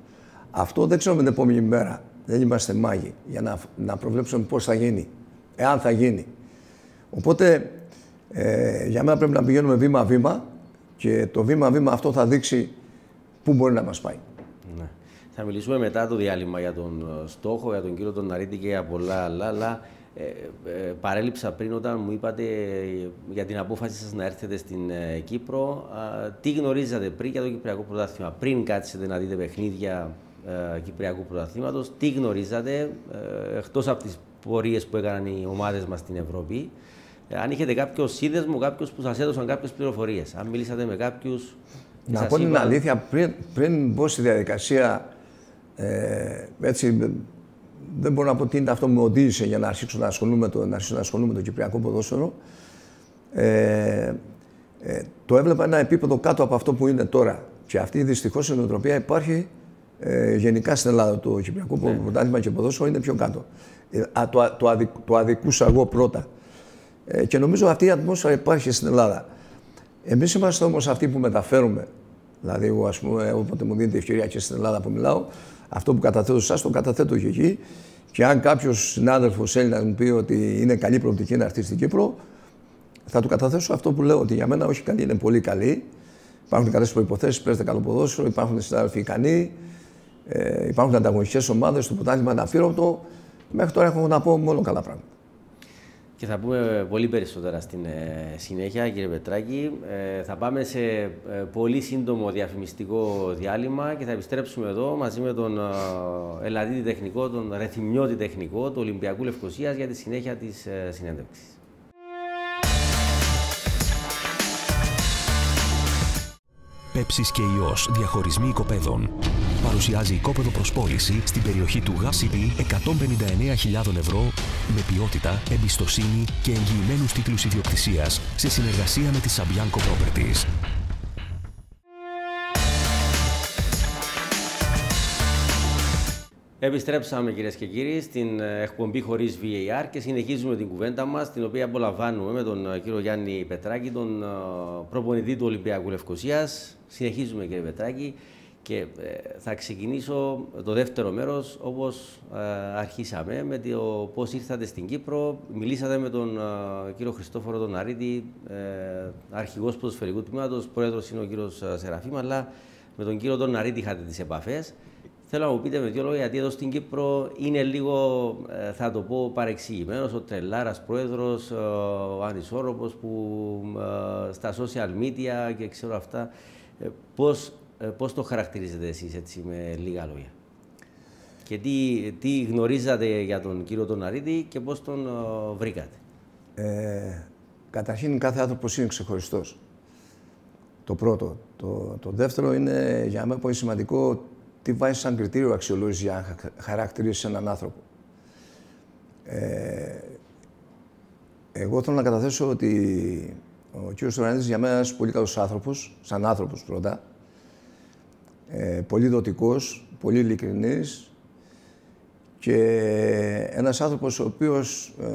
Αυτό δεν ξέρουμε την επόμενη μέρα. Δεν είμαστε μάγοι για να, να προβλέψουμε πώς θα γίνει, εάν θα γίνει. Οπότε, ε, για μένα πρέπει να πηγαίνουμε βήμα-βήμα και το βήμα-βήμα αυτό θα δείξει πού μπορεί να μας πάει. Ναι. Θα μιλήσουμε μετά το διάλειμμα για τον ε, στόχο, για τον κύριο τον Ναρίτη και για πολλά άλλα, αλλά ε, ε, παρέλειψα πριν όταν μου είπατε για την απόφαση σας να έρθετε στην ε, Κύπρο. τι γνωρίζατε πριν για το Κυπριακό Πρωτάθλημα, πριν κάτσετε να δείτε παιχνίδια ε, Κυπριακού Πρωταθλήματος. Τι γνωρίζατε, ε, εκτός από τις πορείες που έκαναν οι ομάδες μας στην Ευρώπη, ε, αν είχετε κάποιος σύνδεσμο, κάποιος που σας έδωσαν κάποιες πληροφορίες, αν μιλήσατε με κάποιους. Να πω την αλήθεια, πριν, πριν μπω στη διαδικασία, ε, έτσι, δεν μπορώ να πω τι είναι αυτό που με οδήγησε για να αρχίσω να ασχολούμαι το, να αρχίσω να ασχολούμαι το κυπριακό ποδόσφαιρο. Ε, ε, το έβλεπα ένα επίπεδο κάτω από αυτό που είναι τώρα. Και αυτή δυστυχώς η νοοτροπία υπάρχει ε, γενικά στην Ελλάδα το Κυπριακό ναι. Πρωτάθλημα και ποδόσφαιρο είναι πιο κάτω. Ε, α, το, το, αδικ, το αδικούσα εγώ πρώτα. Ε, και νομίζω αυτή η ατμόσφαιρα υπάρχει στην Ελλάδα. Εμείς είμαστε όμως αυτοί που μεταφέρουμε. Δηλαδή, εγώ, ας πούμε, όποτε μου δίνεται ευκαιρία και στην Ελλάδα που μιλάω, αυτό που καταθέτω σε εσάς το καταθέτω και εκεί. Και αν κάποιος συνάδελφος Έλληνας μου πει ότι είναι καλή προοπτική να έρθει στην Κύπρο, θα του καταθέσω αυτό που λέω ότι για μένα όχι καλή, είναι πολύ καλή. Υπάρχουν καλές προποθέσει, παίζεται καλό ποδόσφαιρο, υπάρχουν συνάδελφοι ικανοί, ε, υπάρχουν ανταγωνιστικές ομάδες, το πρωτάθλημα είναι αφήρωτο. Μέχρι τώρα έχω να πω μόνο καλά πράγματα. Και θα πούμε πολύ περισσότερα στην ε, συνέχεια, κύριε Πετράκη. Ε, θα πάμε σε ε, πολύ σύντομο διαφημιστικό διάλειμμα και θα επιστρέψουμε εδώ μαζί με τον ε, Ελλαδίτη τεχνικό, τον Ρεθυμιώτη τεχνικό του Ολυμπιακού Λευκοσίας για τη συνέχεια της ε, συνέντευξης. Πέψης και ιός διαχωρισμοί οικοπαίδων. Παρουσιάζει οικόπεδο προσπόληση στην περιοχή του GACP 159.000 ευρώ με ποιότητα, εμπιστοσύνη και εγγυημένους τίτλους ιδιοκτησίας σε συνεργασία με τη Sabianco Properties. Επιστρέψαμε κυρίες και κύριοι στην ε, εκπομπή χωρίς VAR και συνεχίζουμε την κουβέντα μας, την οποία απολαμβάνουμε με τον ε, κύριο Γιάννη Πετράκη, τον ε, προπονητή του Ολυμπιακού Λευκοσίας. Συνεχίζουμε κύριε Πετράκη και θα ξεκινήσω το δεύτερο μέρος όπως αρχίσαμε με το πώς ήρθατε στην Κύπρο. Μιλήσατε με τον κύριο Χριστόφορο τον Αρίτη, αρχηγός ποδοσφαιρικού τμήματος, πρόεδρος είναι ο κύριος Σεραφείμ, αλλά με τον κύριο τον Αρίτη είχατε τις επαφές. Θέλω να μου πείτε με δύο λόγια, γιατί εδώ στην Κύπρο είναι λίγο, ε, θα το πω, παρεξηγημένος ο τρελάρας πρόεδρος, ο ανισόρροπος που ε, στα social media και ξέρω αυτά. Ε, Πώς πώς το χαρακτηρίζετε εσείς έτσι με λίγα λόγια; Και τι, τι γνωρίζατε για τον κύριο τον Αρίτη και πώς τον βρήκατε; Ε, καταρχήν κάθε άνθρωπος είναι ξεχωριστός. Το πρώτο. Το, το δεύτερο είναι για μένα πολύ σημαντικό τι βάζεις σαν κριτήριο αξιολόγησης για να χαρακτηρίσει έναν άνθρωπο. Ε, εγώ θέλω να καταθέσω ότι ο κύριος Στορανίδης για μένα είναι ένας πολύ καλός άνθρωπος, σαν άνθρωπος πρώτα, ε, πολύ δοτικός, πολύ ειλικρινής και ένας άνθρωπος ο οποίος ε,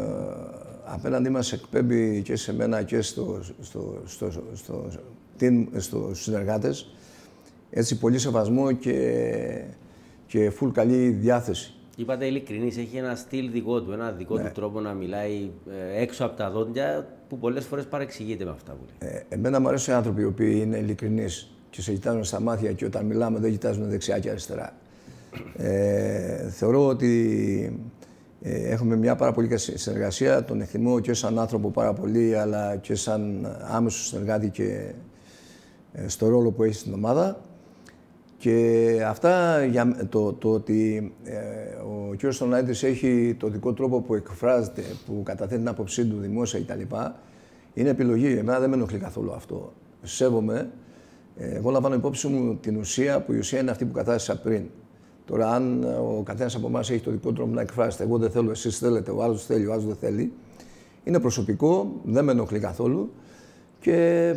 απέναντί μας εκπέμπει και σε μένα και στο, στο, στο, στο, στο, συνεργάτες έτσι πολύ σεβασμό και, και full καλή διάθεση. Είπατε ειλικρινής, έχει ένα στυλ δικό του, ένα δικό ναι. του τρόπο να μιλάει ε, έξω από τα δόντια που πολλές φορές παρεξηγείται με αυτά που λέει. Ε, εμένα μου αρέσουν οι άνθρωποι οι οποίοι είναι ειλικρινείς και σε κοιτάζουν στα μάτια και όταν μιλάμε δεν κοιτάζουν δεξιά και αριστερά. Ε, θεωρώ ότι ε, έχουμε μια πάρα πολύ καλή συνεργασία. Τον εκτιμώ και σαν άνθρωπο πάρα πολύ, αλλά και σαν άμεσο συνεργάτη και ε, στο ρόλο που έχει στην ομάδα. Και αυτά για το, το ότι ε, ο κ. Στονάιτης έχει το δικό τρόπο που εκφράζεται, που καταθέτει την άποψή του δημόσια κτλ. Είναι επιλογή. Εμένα δεν με ενοχλεί καθόλου αυτό. Σέβομαι. Ε, εγώ λαμβάνω υπόψη μου την ουσία, που η ουσία είναι αυτή που κατάθεσα πριν. Τώρα, αν ο καθένας από εμάς έχει το δικό τρόπο να εκφράζεται, εγώ δεν θέλω, εσείς θέλετε, ο άλλος θέλει, ο άλλος δεν θέλει. Είναι προσωπικό, δεν με ενοχλεί καθόλου. Και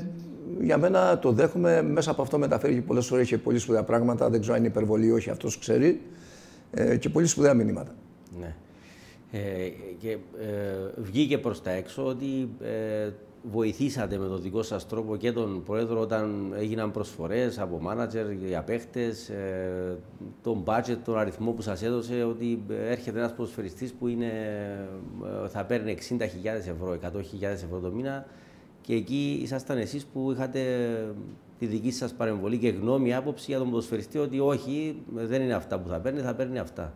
για μένα το δέχομαι. Μέσα από αυτό μεταφέρει και πολλές φορές και πολύ σπουδαία πράγματα. Δεν ξέρω αν είναι υπερβολή ή όχι, αυτός ξέρει. Ε, και πολύ σπουδαία μηνύματα. Ναι. Ε, και ε, βγήκε προς τα έξω ότι ε, βοηθήσατε με τον δικό σας τρόπο και τον Πρόεδρο όταν έγιναν προσφορές από μάνατζερ για παίχτες, ε, τον budget, τον αριθμό που σας έδωσε, ότι έρχεται ένας προσφεριστής που είναι, ε, θα παίρνει 60.000 ευρώ, 100.000 ευρώ το μήνα και εκεί ήσασταν εσείς που είχατε τη δική σας παρεμβολή και γνώμη, άποψη για τον ποδοσφαιριστή ότι όχι, δεν είναι αυτά που θα παίρνει, θα παίρνει αυτά.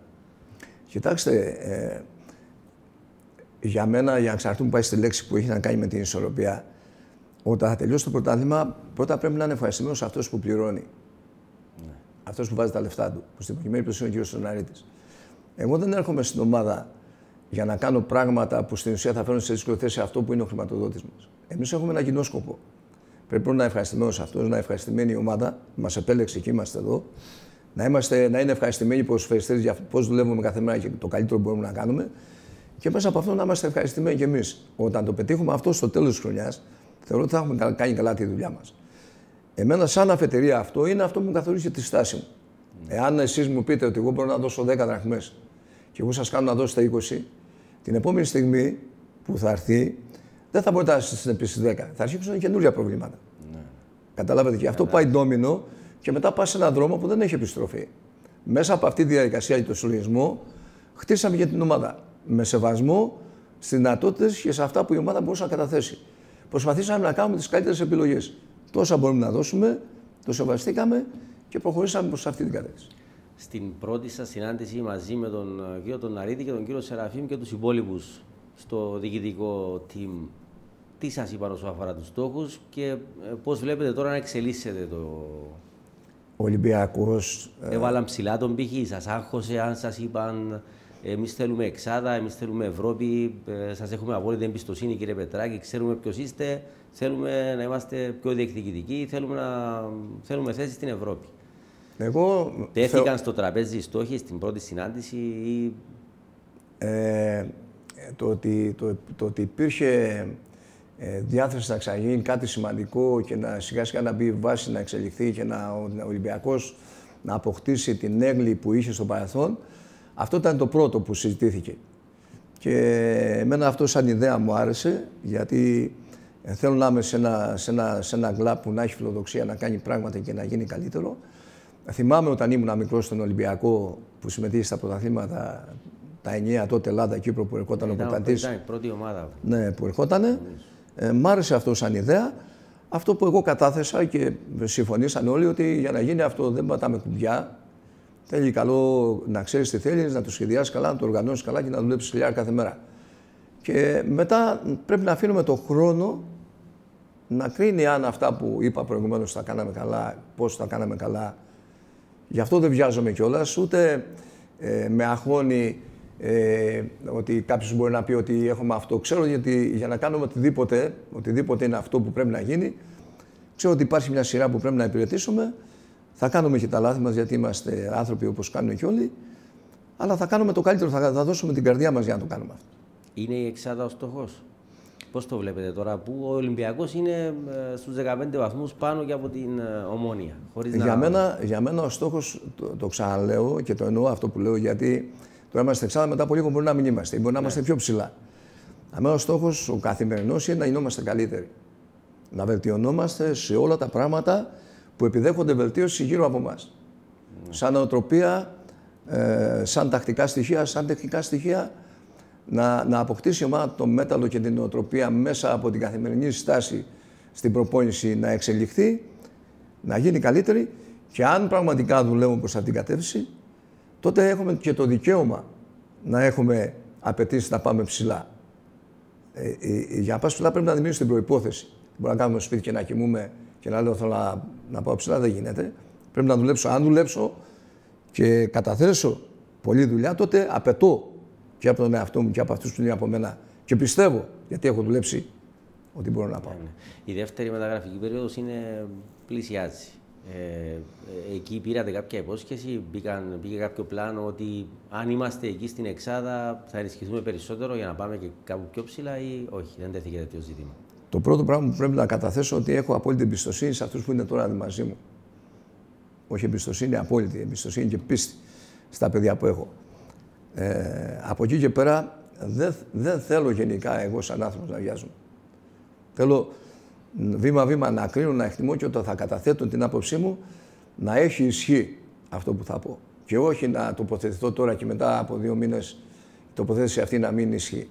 Κοιτάξτε, ε, για μένα, για να ξαναρθούμε πάει στη λέξη που έχει να κάνει με την ισορροπία, όταν θα τελειώσει το πρωτάθλημα, πρώτα πρέπει να είναι ευχαριστημένος αυτός που πληρώνει. Ναι. Αυτός που βάζει τα λεφτά του. Που στην προκειμένη περίπτωση είναι ο κ. Στοναρίτη. Εγώ δεν έρχομαι στην ομάδα για να κάνω πράγματα που στην ουσία θα φέρουν σε δύσκολη θέση αυτό που είναι ο χρηματοδότης μας. Εμείς έχουμε ένα κοινό σκοπό. Πρέπει να είναι ευχαριστημένος αυτός, να είναι ευχαριστημένη η ομάδα που μας επέλεξε και είμαστε εδώ. Να, είμαστε, να είναι ευχαριστημένοι οι ποδοσφαιριστές για πώς δουλεύουμε κάθε μέρα και το καλύτερο που μπορούμε να κάνουμε. Και μέσα από αυτό να είμαστε ευχαριστημένοι κι εμείς. Όταν το πετύχουμε αυτό στο τέλος της χρονιάς, θεωρώ ότι θα έχουμε κάνει καλά τη δουλειά μας. Εμένα, σαν αφετηρία, αυτό είναι αυτό που μου καθορίζει τη στάση μου. Εάν εσείς μου πείτε ότι εγώ μπορώ να δώσω 10 δραχμές και εγώ σας κάνω να δώσετε 20, την επόμενη στιγμή που θα έρθει, δεν θα μπορείτε να συνεπίσει 10. Θα αρχίσουν καινούργια προβλήματα. Ναι. Καταλάβατε και αυτό πάει ντόμινο και μετά πας σε έναν δρόμο που δεν έχει επιστροφή. Μέσα από αυτή τη διαδικασία για το συλλογισμό, χτίσαμε για την ομάδα με σεβασμό στις δυνατότητες και σε αυτά που η ομάδα μπορούσε να καταθέσει. Προσπαθήσαμε να κάνουμε τις καλύτερες επιλογές. Τόσα μπορούμε να δώσουμε, το σεβαστήκαμε και προχωρήσαμε προς αυτή την κατεύθυνση. Στην πρώτη σας συνάντηση μαζί με τον ε, κύριο τον Ναρίτη και τον κύριο Σεραφείμ και τους υπόλοιπους στο διοικητικό team, τι σας είπαν όσο αφορά τους στόχους και ε, πώς βλέπετε τώρα να εξελίσσεται το. Ο Ολυμπιακός. Ε, Έβαλαν ψηλά τον πύχη, σας άγχωσε αν σας είπαν Εμείς θέλουμε εξάδα, εμείς θέλουμε Ευρώπη. Ε, Σας έχουμε απόλυτη εμπιστοσύνη, κύριε Πετράκη. Ξέρουμε ποιος είστε. Θέλουμε να είμαστε πιο διεκδικητικοί. Θέλουμε, να... θέλουμε θέση στην Ευρώπη. Εγώ Τέθηκαν θεω... στο τραπέζι οι στόχοι στην πρώτη συνάντηση ή... Ε, το, ότι, το, το ότι υπήρχε ε, διάθεση να ξαναγίνει κάτι σημαντικό και να σιγά σιγά να μπει βάση να εξελιχθεί και να, ο Ολυμπιακός να αποκτήσει την έγκλη που είχε στο παρελθόν, αυτό ήταν το πρώτο που συζητήθηκε. Και εμένα αυτό σαν ιδέα μου άρεσε, γιατί ε, θέλω να είμαι σε ένα, σε ένα, σε ένα γκλάπ που να έχει φιλοδοξία να κάνει πράγματα και να γίνει καλύτερο. Θυμάμαι όταν ήμουν μικρός στον Ολυμπιακό που συμμετείχε στα πρωταθλήματα τα ενιαία τότε Ελλάδα, Κύπρο που ερχόταν ο πρωταθλητή. Ήταν η πρώτη ομάδα. Ναι, που ερχόταν. Ε, μ' άρεσε αυτό σαν ιδέα. Αυτό που εγώ κατάθεσα και συμφωνήσαν όλοι ότι για να γίνει αυτό δεν πατάμε κουμπιά, Θέλει καλό να ξέρεις τι θέλεις, να το σχεδιάσεις καλά, να το οργανώσεις καλά και να δουλέψεις χιλιάρα κάθε μέρα. Και μετά πρέπει να αφήνουμε το χρόνο να κρίνει αν αυτά που είπα προηγουμένως τα κάναμε καλά, πώς τα κάναμε καλά. Γι' αυτό δεν βιάζομαι κιόλας, ούτε ε, με αγχώνει ε, ότι κάποιος μπορεί να πει ότι έχουμε αυτό. Ξέρω γιατί για να κάνουμε οτιδήποτε, οτιδήποτε είναι αυτό που πρέπει να γίνει, ξέρω ότι υπάρχει μια σειρά που πρέπει να υπηρετήσουμε. Θα κάνουμε και τα λάθη μας γιατί είμαστε άνθρωποι όπως κάνουν και όλοι. Αλλά θα κάνουμε το καλύτερο, θα, θα δώσουμε την καρδιά μας για να το κάνουμε αυτό. Είναι η εξάδα ο στόχος. Πώς το βλέπετε τώρα που ο Ολυμπιακός είναι ε, στους 15 βαθμούς πάνω και από την ε, Ομόνια. Χωρίς για, να... μένα, για μένα ο στόχος, το, το ξαναλέω και το εννοώ αυτό που λέω, γιατί τώρα είμαστε εξάδα, μετά από λίγο μπορεί να μην είμαστε, μπορεί να είμαστε ναι. πιο ψηλά. Αμένα ο στόχος, ο καθημερινός είναι να γινόμαστε καλύτεροι. Να βελτιωνόμαστε σε όλα τα πράγματα που επιδέχονται βελτίωση γύρω από εμά. Ναι. Σαν νοοτροπία, ε, σαν τακτικά στοιχεία, σαν τεχνικά στοιχεία, να, να αποκτήσει η ομάδα το μέταλλο και την νοοτροπία μέσα από την καθημερινή στάση στην προπόνηση να εξελιχθεί, να γίνει καλύτερη και αν πραγματικά δουλεύουμε προς αυτήν την κατεύθυνση, τότε έχουμε και το δικαίωμα να έχουμε απαιτήσεις να πάμε ψηλά. Ε, ε, ε για να πάμε ψηλά πρέπει να δημιουργήσουμε την προπόθεση. Μπορεί να κάνουμε στο σπίτι και να κοιμούμε και να λέω θέλω να, να πάω ψηλά, δεν γίνεται. Πρέπει να δουλέψω. Αν δουλέψω και καταθέσω πολλή δουλειά, τότε απαιτώ και από τον εαυτό μου και από αυτούς που είναι από μένα. Και πιστεύω, γιατί έχω δουλέψει, ότι μπορώ να πάω. Ναι, ναι. Η δεύτερη μεταγραφική περίοδος είναι πλησιάζει. Ε, εκεί πήρατε κάποια υπόσχεση, μπήκαν, μπήκε κάποιο πλάνο ότι αν είμαστε εκεί στην Εξάδα θα ενισχυθούμε περισσότερο για να πάμε και κάπου πιο ψηλά ή όχι, δεν τέθηκε τέτοιο ζήτημα; Το πρώτο πράγμα που πρέπει να καταθέσω ότι έχω απόλυτη εμπιστοσύνη σε αυτούς που είναι τώρα μαζί μου. Όχι εμπιστοσύνη, απόλυτη εμπιστοσύνη και πίστη στα παιδιά που έχω. Ε, από εκεί και πέρα δεν, δεν θέλω γενικά εγώ σαν άνθρωπος να βιάζομαι. Θέλω βήμα-βήμα να κρίνω, να εκτιμώ και όταν θα καταθέτω την άποψή μου να έχει ισχύ αυτό που θα πω. Και όχι να τοποθετηθώ τώρα και μετά από δύο μήνες η τοποθέτηση αυτή να μην ισχύει.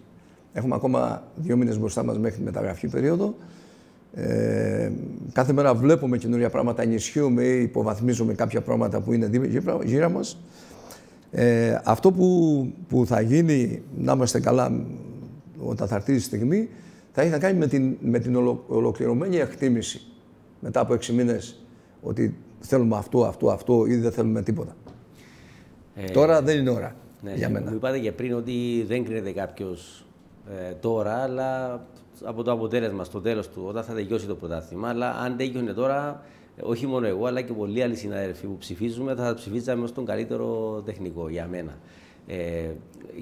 Έχουμε ακόμα δύο μήνες μπροστά μας μέχρι τη μεταγραφική περίοδο. Ε, κάθε μέρα βλέπουμε καινούργια πράγματα, ενισχύουμε ή υποβαθμίζουμε κάποια πράγματα που είναι γύρω μας. Ε, αυτό που, που θα γίνει, να είμαστε καλά όταν θα έρθει η στιγμή, θα έχει να κάνει με την, με την ολοκληρωμένη εκτίμηση μετά από έξι μήνες ότι θέλουμε αυτό, αυτό, αυτό ή δεν θέλουμε τίποτα. Ε, τώρα δεν είναι ώρα ναι, για μένα. Μου είπατε και πριν ότι δεν κρίνεται κάποιος ε, τώρα, αλλά από το αποτέλεσμα στο τέλος του, όταν θα τελειώσει το πρωτάθλημα. Αλλά αν τέλειωνε τώρα, όχι μόνο εγώ, αλλά και πολλοί άλλοι συναδελφοί που ψηφίζουμε, θα ψηφίζαμε ως τον καλύτερο τεχνικό για μένα. Ε,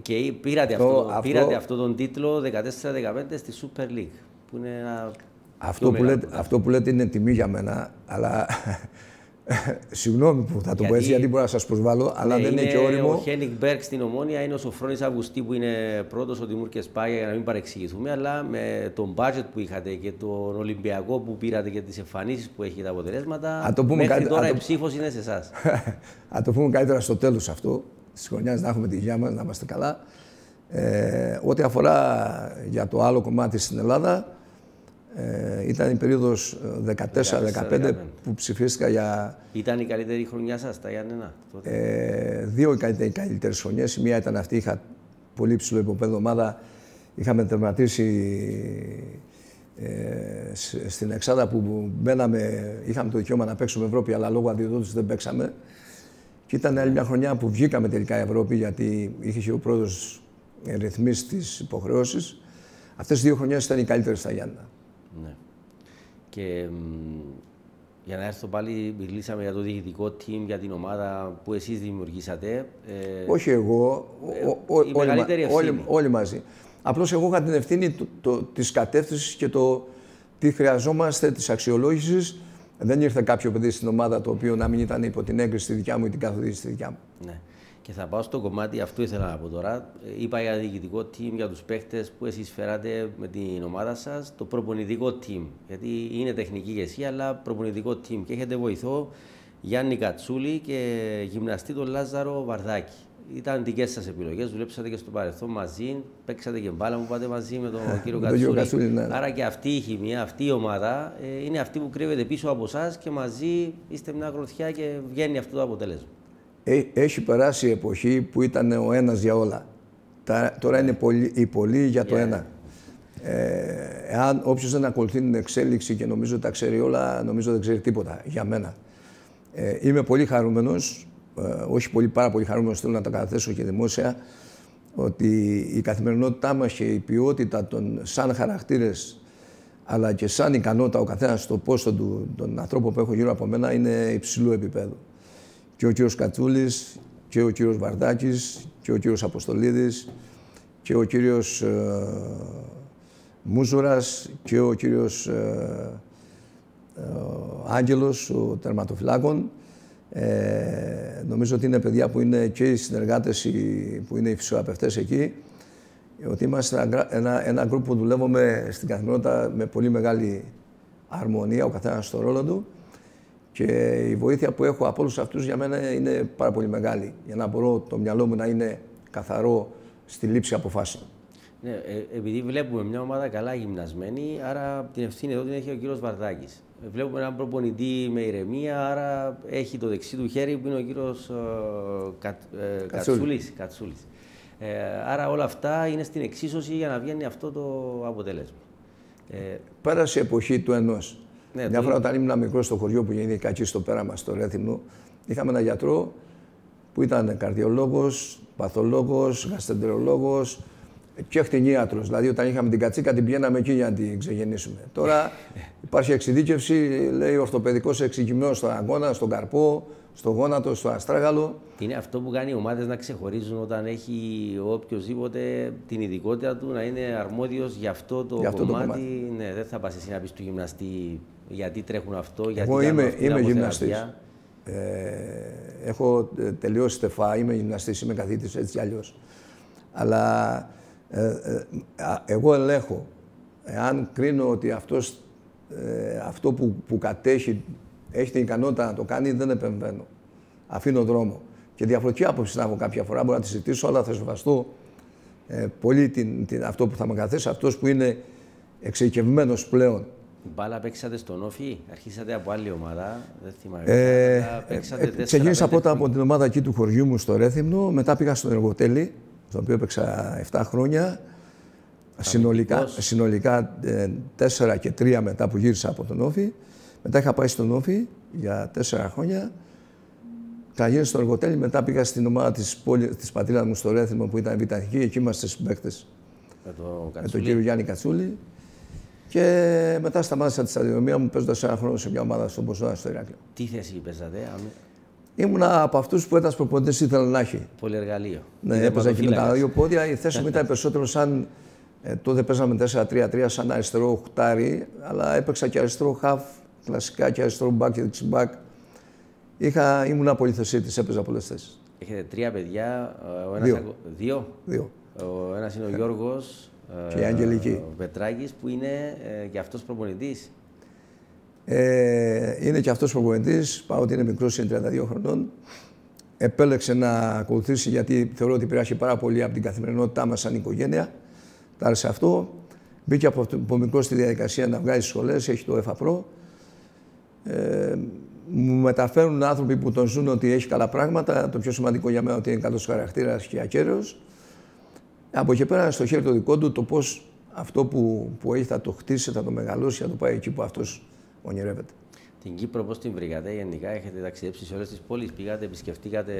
και πήρατε, αυτό, αυτό, πήρατε αυτό τον τίτλο 14-15 στη Super League. Που είναι ένα αυτό, που λέτε, αυτό που λέτε είναι τιμή για μένα, αλλά Συγγνώμη που θα το πω έτσι, γιατί μπορώ να σας προσβάλλω, αλλά ναι, δεν είναι, και όριμο. Ο Χένικ Μπέρκ στην Ομόνια είναι ο Σοφρόνης Αυγουστή που είναι πρώτος, ο Τιμούρ και Σπάγια, για να μην παρεξηγηθούμε. Αλλά με τον budget που είχατε και τον Ολυμπιακό που πήρατε και τις εμφανίσεις που έχει τα αποτελέσματα. Α, το πούμε μέχρι κάτι, τώρα η ψήφος είναι σε εσάς. Α το πούμε καλύτερα στο τέλος αυτό της χρονιάς, να έχουμε τη υγεία μας, να είμαστε καλά. Ε, ό,τι αφορά για το άλλο κομμάτι στην Ελλάδα, ε, ήταν η περίοδος 14-15 ε, που ψηφίστηκα για... Ήταν η καλύτερη χρονιά σας, τα Γιάννενα, Ε, δύο οι καλύτερες χρονιές. Η μία ήταν αυτή, είχα πολύ ψηλό υποπέδο ομάδα. Είχαμε τερματίσει ε, στην Εξάδα που μπαίναμε, είχαμε το δικαίωμα να παίξουμε Ευρώπη, αλλά λόγω αντιδότησης δεν παίξαμε. Και ήταν άλλη μια χρονιά που βγήκαμε τελικά Ευρώπη, γιατί είχε ο πρόεδρος ρυθμίσεις τις υποχρεώσεις. Αυτές οι δύο χρονιές ήταν οι καλύτερες στα Γιάννα. Ναι. Και για να έρθω πάλι, μιλήσαμε για το διοικητικό team, για την ομάδα που εσείς δημιουργήσατε. Ε, Όχι εγώ, ε, ο, η όλοι, όλοι, όλοι, μαζί. Απλώς εγώ είχα την ευθύνη το, το, της κατεύθυνσης και το τι χρειαζόμαστε, της αξιολόγησης. Δεν ήρθε κάποιο παιδί στην ομάδα το οποίο να μην ήταν υπό την έγκριση στη δικιά μου ή την καθοδήγηση στη δικιά μου. Ναι. Και θα πάω στο κομμάτι, αυτό ήθελα να πω τώρα. Είπα για διοικητικό team, για τους παίχτες που εσείς φεράτε με την ομάδα σας, το προπονητικό team. Γιατί είναι τεχνική ηγεσία, αλλά προπονητικό team. Και έχετε βοηθό Γιάννη Κατσούλη και γυμναστή τον Λάζαρο Βαρδάκη. Ήταν δικές σας επιλογές, δουλέψατε και στο παρελθόν μαζί, παίξατε και μπάλα μου πάτε μαζί με τον κύριο Κατσούλη. Κατσούλη ναι. Άρα και αυτή η χημία, αυτή η ομάδα ε, είναι αυτή που κρύβεται πίσω από εσάς και μαζί είστε μια γροθιά και βγαίνει αυτό το αποτέλεσμα. Ε, έχει περάσει η εποχή που ήταν ο ένας για όλα. Τώρα είναι η πολλοί για το ένα. Ε, εάν όποιος δεν ακολουθεί την εξέλιξη και νομίζω ότι τα ξέρει όλα, νομίζω δεν ξέρει τίποτα για μένα. Ε, είμαι πολύ χαρούμενος, ε, όχι πολύ πάρα πολύ χαρούμενος, θέλω να τα καταθέσω και δημόσια, ότι η καθημερινότητά μας και η ποιότητα των σαν χαρακτήρες αλλά και σαν ικανότητα ο καθένας στο πόστο του, των ανθρώπων που έχω γύρω από μένα είναι υψηλού επίπεδου. Και ο κύριος Κατσούλης, και ο κύριος Βαρδάκης, και ο κύριος Αποστολίδης, και ο κύριος ε, Μούζουρας, και ο κύριος ε, ε, Άγγελος, ο τερματοφυλάκων. Ε, νομίζω ότι είναι παιδιά που είναι και οι συνεργάτες που είναι οι φυσιοαπευτές εκεί. Ότι είμαστε ένα, ένα γκρουπ που δουλεύουμε στην καθημερινότητα με πολύ μεγάλη αρμονία, ο καθένας στο ρόλο του. Και η βοήθεια που έχω από όλους αυτούς για μένα είναι πάρα πολύ μεγάλη. Για να μπορώ το μυαλό μου να είναι καθαρό στη λήψη αποφάσεων. Ναι, ε, επειδή βλέπουμε μια ομάδα καλά γυμνασμένη, άρα την ευθύνη εδώ την έχει ο κύριος Βαρδάκης. Βλέπουμε έναν προπονητή με ηρεμία, άρα έχει το δεξί του χέρι που είναι ο κύριος ε, ε, Κατσούλης. Ε, άρα όλα αυτά είναι στην εξίσωση για να βγαίνει αυτό το αποτέλεσμα. Ε, Πέρασε η εποχή του ενός. Ναι, Μια φορά όταν ήμουν μικρός στο χωριό που γεννήθηκε εκεί στο πέραμα στο Ρέθυμνο, είχαμε έναν γιατρό που ήταν καρδιολόγος, παθολόγος, γαστεντερολόγος, και κτηνίατρο. Δηλαδή, όταν είχαμε την κατσίκα, την πηγαίναμε εκεί για να την ξεγεννήσουμε. Τώρα υπάρχει εξειδίκευση, λέει ορθοπαιδικός εξοικειμένος στον αγώνα, στον καρπό, στο γόνατο, στο αστράγαλο. Είναι αυτό που κάνει οι ομάδες να ξεχωρίζουν όταν έχει οποιοδήποτε την ειδικότητα του να είναι αρμόδιος για αυτό το για αυτό κομμάτι. Το κομμάτι. Ναι, δεν θα πας εσύ να πεις του γυμναστή γιατί τρέχουν αυτό, γιατί Εγώ είμαι, είμαι γυμναστής. Ε, έχω τελειώσει τεφά, είμαι γυμναστής, είμαι καθήτης έτσι κι αλλιώς. Αλλά ε, ε, εγώ ελέγχω. Εάν κρίνω ότι αυτός, ε, αυτό που, που κατέχει έχει την ικανότητα να το κάνει, δεν επεμβαίνω. Αφήνω δρόμο. Και διαφορετική άποψη να έχω κάποια φορά, μπορώ να τη ζητήσω, αλλά θα σεβαστώ ε, πολύ την, την, αυτό που θα με καθέσει, αυτός που είναι εξειδικευμένος πλέον. Μπάλα παίξατε στον Όφη, αρχίσατε από άλλη ομάδα, δεν θυμάμαι. Ε, ξεκίνησα πρώτα από την ομάδα εκεί του χωριού μου στο Ρέθυμνο, μετά πήγα στο Εργοτέλη, στο οποίο έπαιξα 7 χρόνια. Συνολικά, συνολικά 4 ε, και 3 μετά που γύρισα από τον Όφη. Μετά είχα πάει στον Όφη για 4 χρόνια. Ξαναγύρισα στο εργοτέλη, μετά πήγα στην ομάδα της, πόλη, της πατρίδας μου στο Ρέθιμο που ήταν βιτανική, εκεί είμαστε συμπαίκτες. Με, το με τον κύριο Γιάννη Κατσούλη. Και μετά σταμάτησα τη σταδιοδρομία μου παίζοντα ένα χρόνο σε μια ομάδα στον Ποσόνα στο Ηράκλειο. Τι θέση παίζατε, Ήμουνα από αυτούς που ένας προπονητής ήθελε να έχει. Πολυεργαλείο. Ναι, έπαιζα και με τα δύο πόδια. Η θέση μου ήταν περισσότερο σαν. Ε, τότε παίζαμε 4-3-3 σαν αριστερό χουτάρι, αλλά έπαιξα και αριστερό χαφ, κλασικά και αριστερό μπακ και δεξιμπάκ. Είχα, ήμουν πολυθεσίτης, έπαιζα πολλές θέσεις. Έχετε τρία παιδιά. Ο ένας δύο. δύο; δύο. Ο ένας είναι ο Γιώργος. Και η Αγγελική. Ο Πετράκης που είναι ε, και αυτός προπονητής. Ε, είναι και αυτός προπονητής, πάω ότι είναι μικρός, είναι 32 χρονών. Επέλεξε να ακολουθήσει γιατί θεωρώ ότι πειράζει πάρα πολύ από την καθημερινότητά μας σαν οικογένεια. Τα άρεσε αυτό. Μπήκε από, από μικρό στη διαδικασία να βγάζει σχολές, έχει το ΕΦΑΠΡΟ. Ε, μου μεταφέρουν άνθρωποι που τον ζουν ότι έχει καλά πράγματα. Το πιο σημαντικό για μένα ότι είναι καλός χαρακτήρας και ακέραιος. Από εκεί πέρα στο χέρι το δικό του το πώς αυτό που, που έχει θα το χτίσει, θα το μεγαλώσει, θα το πάει εκεί που αυτός ονειρεύεται. Την Κύπρο πώς την βρήκατε, γενικά έχετε ταξιδέψει σε όλες τις πόλεις, πήγατε, επισκεφτήκατε;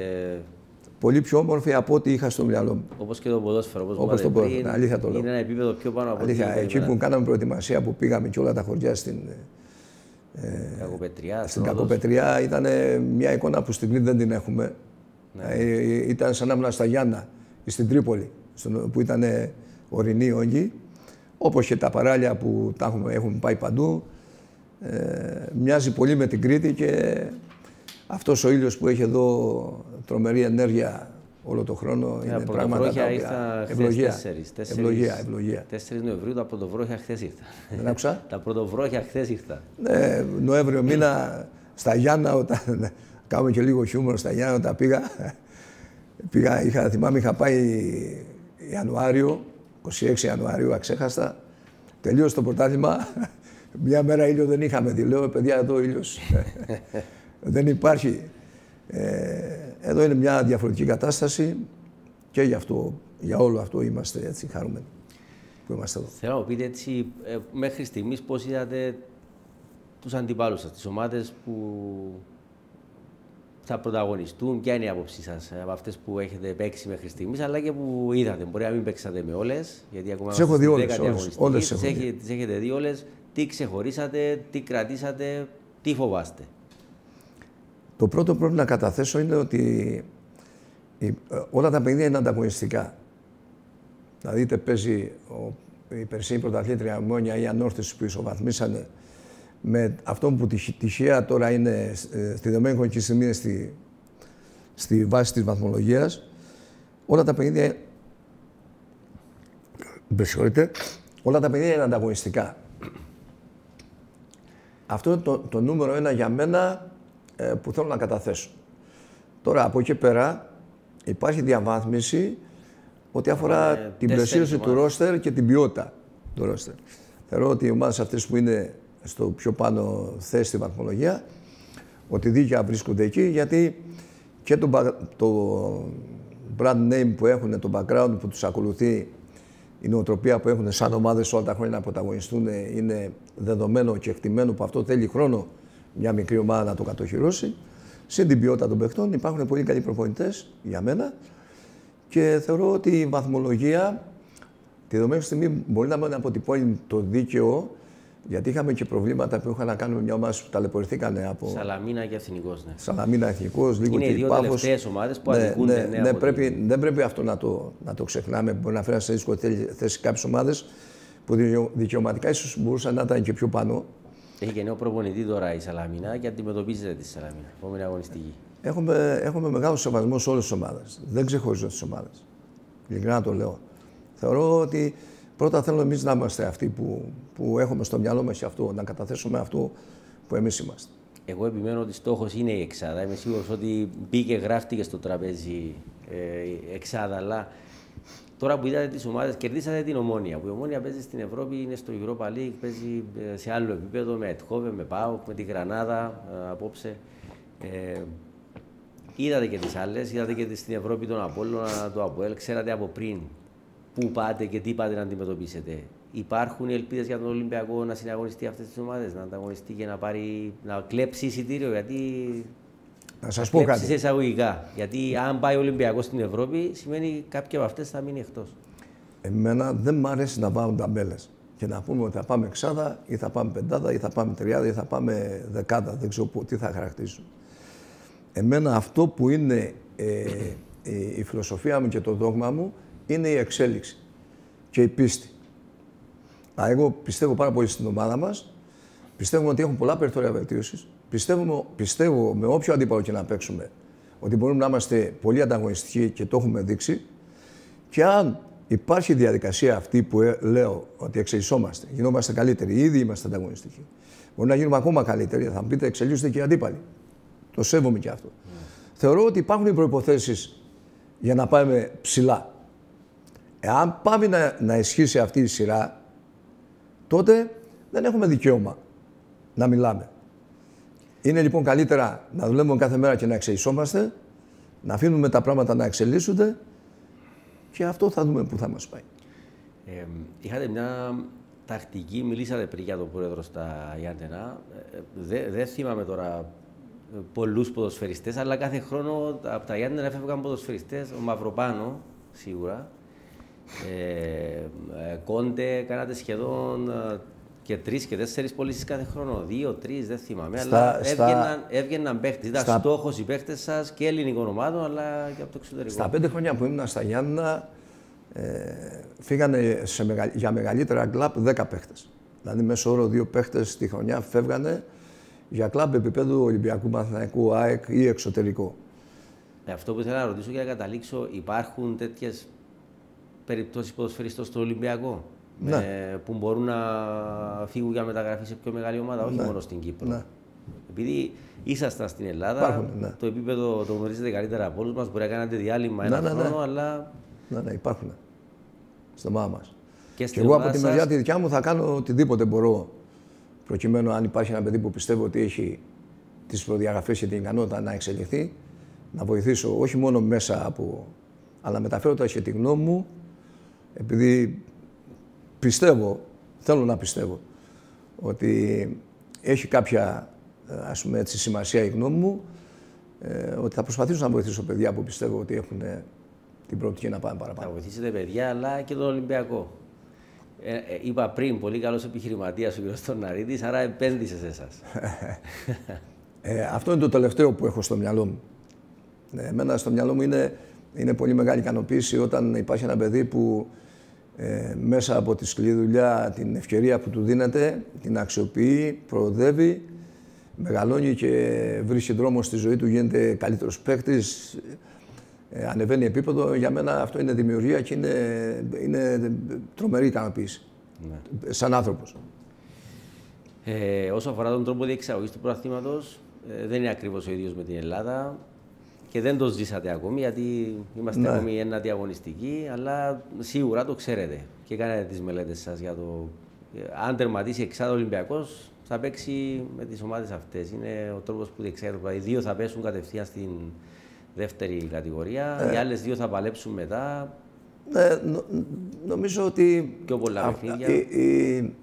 Πολύ πιο όμορφη από ό,τι είχα στο μυαλό μου. Όπως και το ποδόσφαιρο, όπως το ποδόσφαιρο. Αλήθεια το λέω. Είναι ένα επίπεδο πιο πάνω από αλήθεια, ό,τι. Εκεί που κάναμε προετοιμασία που πήγαμε και όλα τα χωριά στην. Ε, Κακοπετριά. Στην Κακοπετριά ήταν μια εικόνα που στην Κρήτη δεν την έχουμε. Ναι. Ε, ήταν σαν να ήμουν στα Γιάννα, στην Τρίπολη, που ήταν ορεινή όγκη. Όπως και τα παράλια που τα έχουμε, έχουμε πάει παντού. Ε, μοιάζει πολύ με την Κρήτη και αυτός ο ήλιος που έχει εδώ τρομερή ενέργεια όλο το χρόνο είναι πράγματα τα οποία... Ευλογία. ευλογία, ευλογία. 4 Νοεμβρίου τα πρωτοβρόχια χθες ήρθα. Δεν άκουσα; τα πρωτοβρόχια χθες ήρθα. Ναι, Νοέμβριο μήνα στα Γιάννα όταν κάνουμε και λίγο χιούμορ στα Γιάννα όταν πήγα. πήγα είχα, θυμάμαι είχα πάει Ιανουάριο, 26 Ιανουαρίου αξέχαστα. Τελείωσε το πρωτάθλημα μια μέρα ήλιο δεν είχαμε δει. Λέω, παιδιά, εδώ ήλιος. δεν υπάρχει. Ε, εδώ είναι μια διαφορετική κατάσταση και γι' αυτό, για όλο αυτό είμαστε έτσι χαρούμενοι που είμαστε εδώ. Θέλω να πείτε έτσι, ε, μέχρι στιγμής πώς είδατε τους αντιπάλους σας, τις ομάδες που θα πρωταγωνιστούν, ποια είναι η άποψή σας από αυτές που έχετε παίξει μέχρι στιγμής, αλλά και που είδατε. Μπορεί να μην παίξατε με όλες, γιατί ακόμα Τις έχω δει όλες. Όλες τις έχετε δει όλες. Τι ξεχωρίσατε, τι κρατήσατε, τι φοβάστε; Το πρώτο που πρέπει να καταθέσω είναι ότι όλα τα παιχνίδια είναι ανταγωνιστικά. Δηλαδή, είτε παίζει ο, η περσίνη πρωταθλήτρια Μόνια ή η Ανόρθωση που ισοβαθμίσανε με αυτό που τυχαία τώρα είναι ε, στη δεδομένη χρονική στιγμή στη, στη βάση της βαθμολογίας, όλα τα παιχνίδια όλα τα παιχνίδια είναι ανταγωνιστικά. Αυτό είναι το, το νούμερο ένα για μένα ε, που θέλω να καταθέσω. Τώρα, από εκεί πέρα, υπάρχει διαβάθμιση ό,τι αφορά ε, την πλαισίωση του ρόστερ και την ποιότητα του ρόστερ. Θεωρώ ότι οι ομάδες αυτές που είναι στο πιο πάνω θέση στη βαθμολογία, ότι δίκαια βρίσκονται εκεί, γιατί και το, το brand name που έχουν, το background που τους ακολουθεί, η νοοτροπία που έχουν σαν ομάδες όλα τα χρόνια να πρωταγωνιστούν είναι δεδομένο και εκτιμένο που αυτό θέλει χρόνο μια μικρή ομάδα να το κατοχυρώσει. Σε την ποιότητα των παιχτών υπάρχουν πολύ καλοί προπονητές για μένα και θεωρώ ότι η βαθμολογία τη δεδομένη στιγμή μπορεί να μην αποτυπώνει το δίκαιο γιατί είχαμε και προβλήματα που είχαν να κάνουμε μια ομάδα που ταλαιπωρηθήκαν από. Σαλαμίνα και εθνικός, ναι. Σαλαμίνα εθνικός, λίγο Είναι και οι δύο τελευταίες ομάδες που ναι, αδικούνται. Ναι, ναι, ναι, πρέπει, δεν πρέπει αυτό να το, να το ξεχνάμε. Μπορεί να φέρει σε δύσκολη θέση κάποιες ομάδες που δικαιωματικά ίσως μπορούσαν να ήταν και πιο πάνω. Έχει και νέο προπονητή τώρα η Σαλαμίνα και αντιμετωπίζετε τη Σαλαμίνα. Επόμενη αγωνιστική. Έχουμε, έχουμε μεγάλο σεβασμό σε όλες τις ομάδες. Δεν ξεχωρίζω τι ομάδες. Ειλικρινά το λέω. Θεωρώ ότι πρώτα θέλω εμείς να είμαστε αυτοί που, που έχουμε στο μυαλό μας αυτό, να καταθέσουμε αυτό που εμείς είμαστε. Εγώ επιμένω ότι στόχος είναι η εξάδα. Είμαι σίγουρος ότι μπήκε, γράφτηκε στο τραπέζι ε, εξάδα, αλλά Τώρα που είδατε τις ομάδες, κερδίσατε την Ομόνια. Που η Ομόνια παίζει στην Ευρώπη, είναι στο Europa League, παίζει ε, σε άλλο επίπεδο με Ετχόβε, με Πάοκ, με τη Γρανάδα ε, απόψε. Ε, είδατε και τις άλλες, είδατε και στην Ευρώπη τον Απόλλωνα, το Αποέλ. Ξέρατε από πριν πού πάτε και τι πάτε να αντιμετωπίσετε. Υπάρχουν οι ελπίδες για τον Ολυμπιακό να συναγωνιστεί αυτές τις ομάδες, να ανταγωνιστεί και να, πάρει, να κλέψει εισιτήριο. Γιατί να σας πω κάτι. εισαγωγικά. Γιατί αν πάει ο Ολυμπιακός στην Ευρώπη, σημαίνει κάποια από αυτές θα μείνει εκτός. Εμένα δεν μ' αρέσει να βάλουν ταμπέλες και να πούμε ότι θα πάμε εξάδα ή θα πάμε πεντάδα ή θα πάμε τριάδα ή θα πάμε δεκάδα. Δεν ξέρω τι θα χαρακτηρίσουν. Εμένα αυτό που είναι ε, η φιλοσοφία μου και το δόγμα μου είναι η εξέλιξη και η πίστη. Α, εγώ πιστεύω πάρα πολύ στην ομάδα μας. Πιστεύω ότι έχουν πολλά περιθώρια βελτίωσης. Πιστεύω, πιστεύω με όποιο αντίπαλο και να παίξουμε ότι μπορούμε να είμαστε πολύ ανταγωνιστικοί και το έχουμε δείξει. Και αν υπάρχει διαδικασία αυτή που ε, λέω ότι εξελισσόμαστε, γινόμαστε καλύτεροι, ήδη είμαστε ανταγωνιστικοί. Μπορεί να γίνουμε ακόμα καλύτεροι, θα μου πείτε εξελίσσονται και οι αντίπαλοι. Το σέβομαι και αυτό. Θεωρώ ότι υπάρχουν οι προποθέσει για να πάμε ψηλά. Εάν πάμε να, να ισχύσει αυτή η σειρά, τότε δεν έχουμε δικαίωμα να μιλάμε. Είναι λοιπόν καλύτερα να δουλεύουμε κάθε μέρα και να εξελισσόμαστε, να αφήνουμε τα πράγματα να εξελίσσονται και αυτό θα δούμε πού θα μας πάει. Ε, είχατε μια τακτική, μιλήσατε πριν για τον πρόεδρο στα Γιάννενα. Δεν δε θυμάμαι τώρα πολλούς ποδοσφαιριστές, αλλά κάθε χρόνο από τα Γιάννενα έφευγαν ποδοσφαιριστές, ο Μαυροπάνο σίγουρα. Ε, ε, κόντε, κάνατε σχεδόν και τρεις και τέσσερις πωλήσεις κάθε χρόνο. Δύο, τρεις, δεν θυμάμαι. Στα, αλλά έβγαιναν, έβγαιναν παίχτες. Ήταν στα... στόχος οι παίχτες σας και ελληνικών ομάδων, αλλά και από το εξωτερικό. Στα πέντε χρόνια που ήμουν στα Γιάννα, ε, φύγανε σε μεγα... για μεγαλύτερα κλαπ 10 παίχτες. Δηλαδή, μέσω όρο δύο παίχτες τη χρονιά φεύγανε για κλαμπ επίπεδου Ολυμπιακού Μαθηναϊκού, ΑΕΚ ή εξωτερικό. Ε, αυτό που ήθελα να ρωτήσω και να καταλήξω, υπάρχουν τέτοιες περιπτώσεις ποδοσφαιριστών στο Ολυμπιακό; Ναι. που μπορούν να φύγουν για μεταγραφή σε πιο μεγάλη ομάδα, όχι ναι. μόνο στην Κύπρο. Ναι. Επειδή ήσασταν στην Ελλάδα, υπάρχουν, ναι. το επίπεδο το γνωρίζετε καλύτερα από όλους μας. Μπορεί να κάνετε διάλειμμα ένα ναι, χρόνο, αλλά. Ναι, ναι, υπάρχουν. Στο μάμα μας. Και, και εγώ από τη μεριά τη δικιά μου θα κάνω οτιδήποτε μπορώ προκειμένου αν υπάρχει ένα παιδί που πιστεύω ότι έχει τις προδιαγραφές και την ικανότητα να εξελιχθεί, να βοηθήσω όχι μόνο μέσα από. αλλά μεταφέροντα και τη γνώμη μου, επειδή πιστεύω, θέλω να πιστεύω, ότι έχει κάποια ας πούμε έτσι, σημασία η γνώμη μου, ε, ότι θα προσπαθήσω να βοηθήσω παιδιά που πιστεύω ότι έχουν ε, την προοπτική να πάμε παραπάνω. Θα βοηθήσετε παιδιά, αλλά και τον Ολυμπιακό. Ε, ε, είπα πριν, πολύ καλός επιχειρηματίας ο κ. Στορναρίτη, άρα επένδυσε σε εσάς. ε, αυτό είναι το τελευταίο που έχω στο μυαλό μου. Ε, εμένα στο μυαλό μου είναι, είναι πολύ μεγάλη ικανοποίηση όταν υπάρχει ένα παιδί που ε, μέσα από τη σκληρή δουλειά, την ευκαιρία που του δίνεται, την αξιοποιεί, προοδεύει, μεγαλώνει και βρίσκει δρόμο στη ζωή του, γίνεται καλύτερος παίκτης, ε, ανεβαίνει επίπεδο. Για μένα αυτό είναι δημιουργία και είναι, είναι τρομερή ικανοποίηση. Ναι. Σαν άνθρωπος. Ε, όσο αφορά τον τρόπο διεξαγωγής του προαθήματο, ε, δεν είναι ακριβώς ο ίδιος με την Ελλάδα και δεν το ζήσατε ακόμη γιατί είμαστε ναι. ακόμη ένα διαγωνιστική, αλλά σίγουρα το ξέρετε και κάνετε τις μελέτες σας για το. Ε, αν τερματίσει εξάδο Ολυμπιακός, θα παίξει με τις ομάδες αυτές. Είναι ο τρόπος που διεξάγεται. Οι δύο θα πέσουν κατευθείαν στην δεύτερη κατηγορία, ε. οι άλλες δύο θα παλέψουν μετά. Ναι, νο, νομίζω ότι. Πιο πολλά παιχνίδια. Η, η,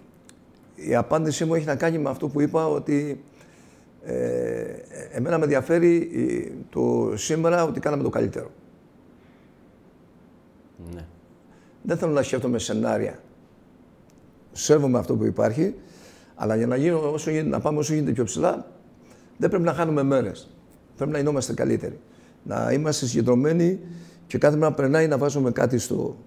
η απάντησή μου έχει να κάνει με αυτό που είπα ότι ε, εμένα με ενδιαφέρει το σήμερα ότι κάναμε το καλύτερο. Ναι. Δεν θέλω να σκέφτομαι σενάρια. Σέβομαι αυτό που υπάρχει, αλλά για να, γίνω, όσο γίνεται, να πάμε όσο γίνεται πιο ψηλά, δεν πρέπει να χάνουμε μέρες. Πρέπει να γινόμαστε καλύτεροι. Να είμαστε συγκεντρωμένοι και κάθε μέρα περνάει να βάζουμε κάτι στο.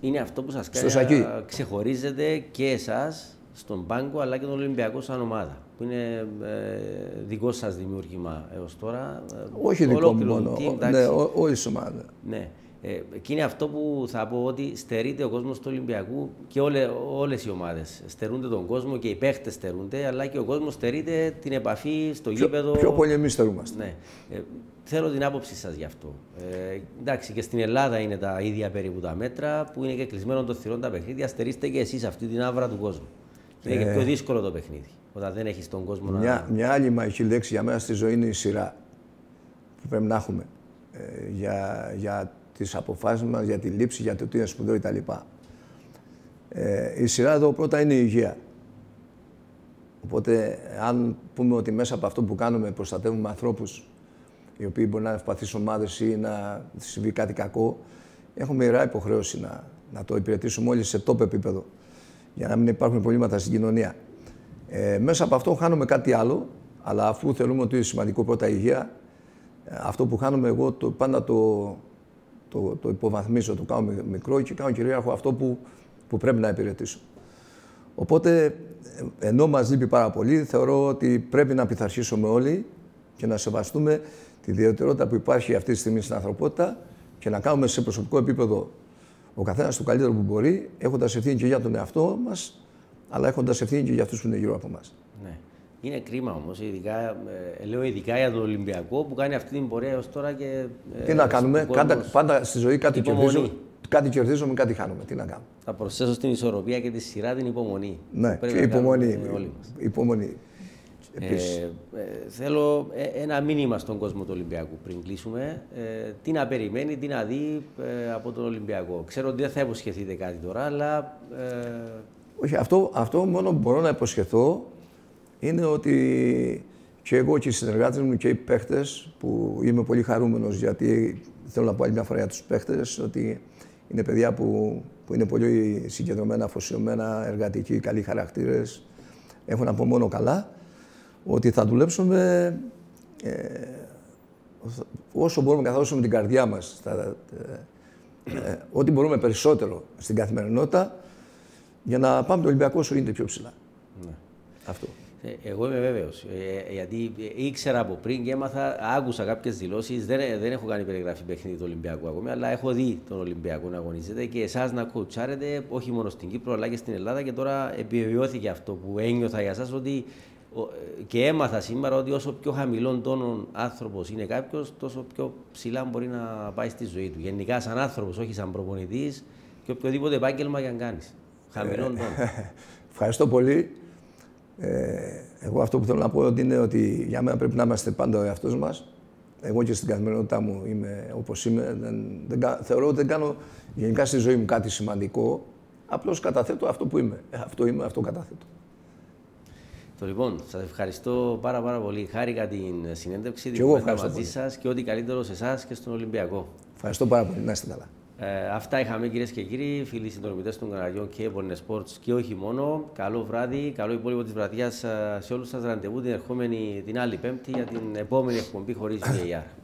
Είναι αυτό που σας κάνει ξεχωρίζετε και εσάς στον πάγκο αλλά και τον Ολυμπιακό σαν ομάδα που είναι ε, δικό σας δημιούργημα έως τώρα. Ε, όχι δικό μου μόνο, ναι, όλη η ομάδα. Ναι. Ε, και είναι αυτό που θα πω ότι στερείται ο κόσμος του Ολυμπιακού και όλε, όλες οι ομάδες. Στερούνται τον κόσμο και οι παίχτες στερούνται, αλλά και ο κόσμος στερείται την επαφή στο πιο, γήπεδο. Πιο πολύ εμείς στερούμαστε. Ναι. Ε, θέλω την άποψη σας γι' αυτό. Ε, εντάξει, και στην Ελλάδα είναι τα ίδια περίπου τα μέτρα που είναι και κλεισμένο το θηρόν τα παιχνίδια. Στερείστε και εσείς αυτή την άβρα του κόσμου. Είναι και πιο δύσκολο το παιχνίδι. Όταν δεν έχεις τον κόσμο μια, να. Μια άλλη μαγική λέξη για μένα στη ζωή είναι η σειρά που πρέπει να έχουμε ε, για, για τις αποφάσεις μας, για τη λήψη, για το τι είναι σπουδαίο κτλ. Ε, η σειρά εδώ πρώτα είναι η υγεία. Οπότε, αν πούμε ότι μέσα από αυτό που κάνουμε προστατεύουμε ανθρώπους οι οποίοι μπορεί να είναι ευπαθείς ομάδες ή να συμβεί κάτι κακό, έχουμε ιερά υποχρέωση να, να το υπηρετήσουμε όλοι σε τόπο επίπεδο για να μην υπάρχουν προβλήματα στην κοινωνία. Ε, μέσα από αυτό χάνουμε κάτι άλλο, αλλά αφού θεωρούμε ότι είναι σημαντικό πρώτα η υγεία, ε, αυτό που χάνουμε εγώ το, πάντα το, το, το υποβαθμίζω, το κάνω μικρό και κάνω κυρίαρχο αυτό που, που πρέπει να υπηρετήσω. Οπότε, ε, ενώ μας λείπει πάρα πολύ, θεωρώ ότι πρέπει να πειθαρχήσουμε όλοι και να σεβαστούμε τη ιδιαιτερότητα που υπάρχει αυτή τη στιγμή στην ανθρωπότητα και να κάνουμε σε προσωπικό επίπεδο ο καθένας το καλύτερο που μπορεί, έχοντας ευθύνη και για τον εαυτό μας, αλλά έχοντας ευθύνη και για αυτούς που είναι γύρω από εμά. Ναι. Είναι κρίμα όμως, ειδικά, ε, λέω ειδικά για τον Ολυμπιακό που κάνει αυτή την πορεία έως τώρα και. Ε, Τι να κάνουμε, πάντα, πάντα στη ζωή κάτι κερδίζουμε, κάτι κερδίζουμε, κάτι χάνουμε. Τι να κάνουμε. Θα προσθέσω στην ισορροπία και τη σειρά την υπομονή. Ναι, και υπομονή. Υπομονή. Ε, ε, θέλω ε, ένα μήνυμα στον κόσμο του Ολυμπιακού πριν κλείσουμε. Ε, τι να περιμένει, τι να δει ε, από τον Ολυμπιακό. Ξέρω ότι δεν θα υποσχεθείτε κάτι τώρα, αλλά. Όχι, αυτό, αυτό μόνο που μπορώ να υποσχεθώ είναι ότι και εγώ και οι συνεργάτες μου και οι παίχτες, που είμαι πολύ χαρούμενος γιατί θέλω να πω άλλη μια φορά για τους παίχτες, ότι είναι παιδιά που, που είναι πολύ συγκεντρωμένα, αφοσιωμένα, εργατικοί, καλοί χαρακτήρες. Έχουν από μόνο καλά ότι θα δουλέψουμε ε, όσο μπορούμε, καθώς με την καρδιά μας, θα, ε, ό,τι μπορούμε περισσότερο στην καθημερινότητα, για να πάμε το Ολυμπιακό όσο γίνεται πιο ψηλά. Ναι. Αυτό. Ε, εγώ είμαι βέβαιος. Ε, γιατί ήξερα από πριν και έμαθα, άκουσα κάποιες δηλώσεις. Δεν, δεν έχω κάνει περιγραφή παιχνίδι του Ολυμπιακού ακόμη, αλλά έχω δει τον Ολυμπιακό να αγωνίζεται και εσάς να κουτσάρετε όχι μόνο στην Κύπρο αλλά και στην Ελλάδα. Και τώρα επιβεβαιώθηκε αυτό που ένιωθα για εσά ότι και έμαθα σήμερα ότι όσο πιο χαμηλών τόνων άνθρωπος είναι κάποιος, τόσο πιο ψηλά μπορεί να πάει στη ζωή του. Γενικά, σαν άνθρωπος, όχι σαν προπονητής και οποιοδήποτε επάγγελμα για να κάνεις. Χαμηλών τόνων. Ευχαριστώ πολύ. Ε, εγώ αυτό που θέλω να πω ότι είναι ότι για μένα πρέπει να είμαστε πάντα ο εαυτός μας. Εγώ και στην καθημερινότητά μου είμαι όπως είμαι. Δεν, δεν, θεωρώ ότι δεν κάνω γενικά στη ζωή μου κάτι σημαντικό. Απλώς καταθέτω αυτό που είμαι. Ε, αυτό είμαι, αυτό καταθέτω. Το λοιπόν, σας ευχαριστώ πάρα, πάρα πολύ. Χάρηκα την συνέντευξη, την εγώ κουβέντα ευχαριστώ μαζί σας και ό,τι καλύτερο σε εσάς και στον Ολυμπιακό. Ευχαριστώ πάρα πολύ. Να είστε καλά. Ε, αυτά είχαμε κυρίες και κύριοι, φίλοι συνδρομητές των καναλιών και Born Sports και όχι μόνο. Καλό βράδυ, καλό υπόλοιπο της βραδιάς ε, σε όλους σας. Ραντεβού την ερχόμενη την άλλη Πέμπτη για την επόμενη εκπομπή χωρίς VAR.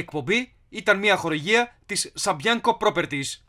Η εκπομπή ήταν μια χορηγία της Sabianco Properties.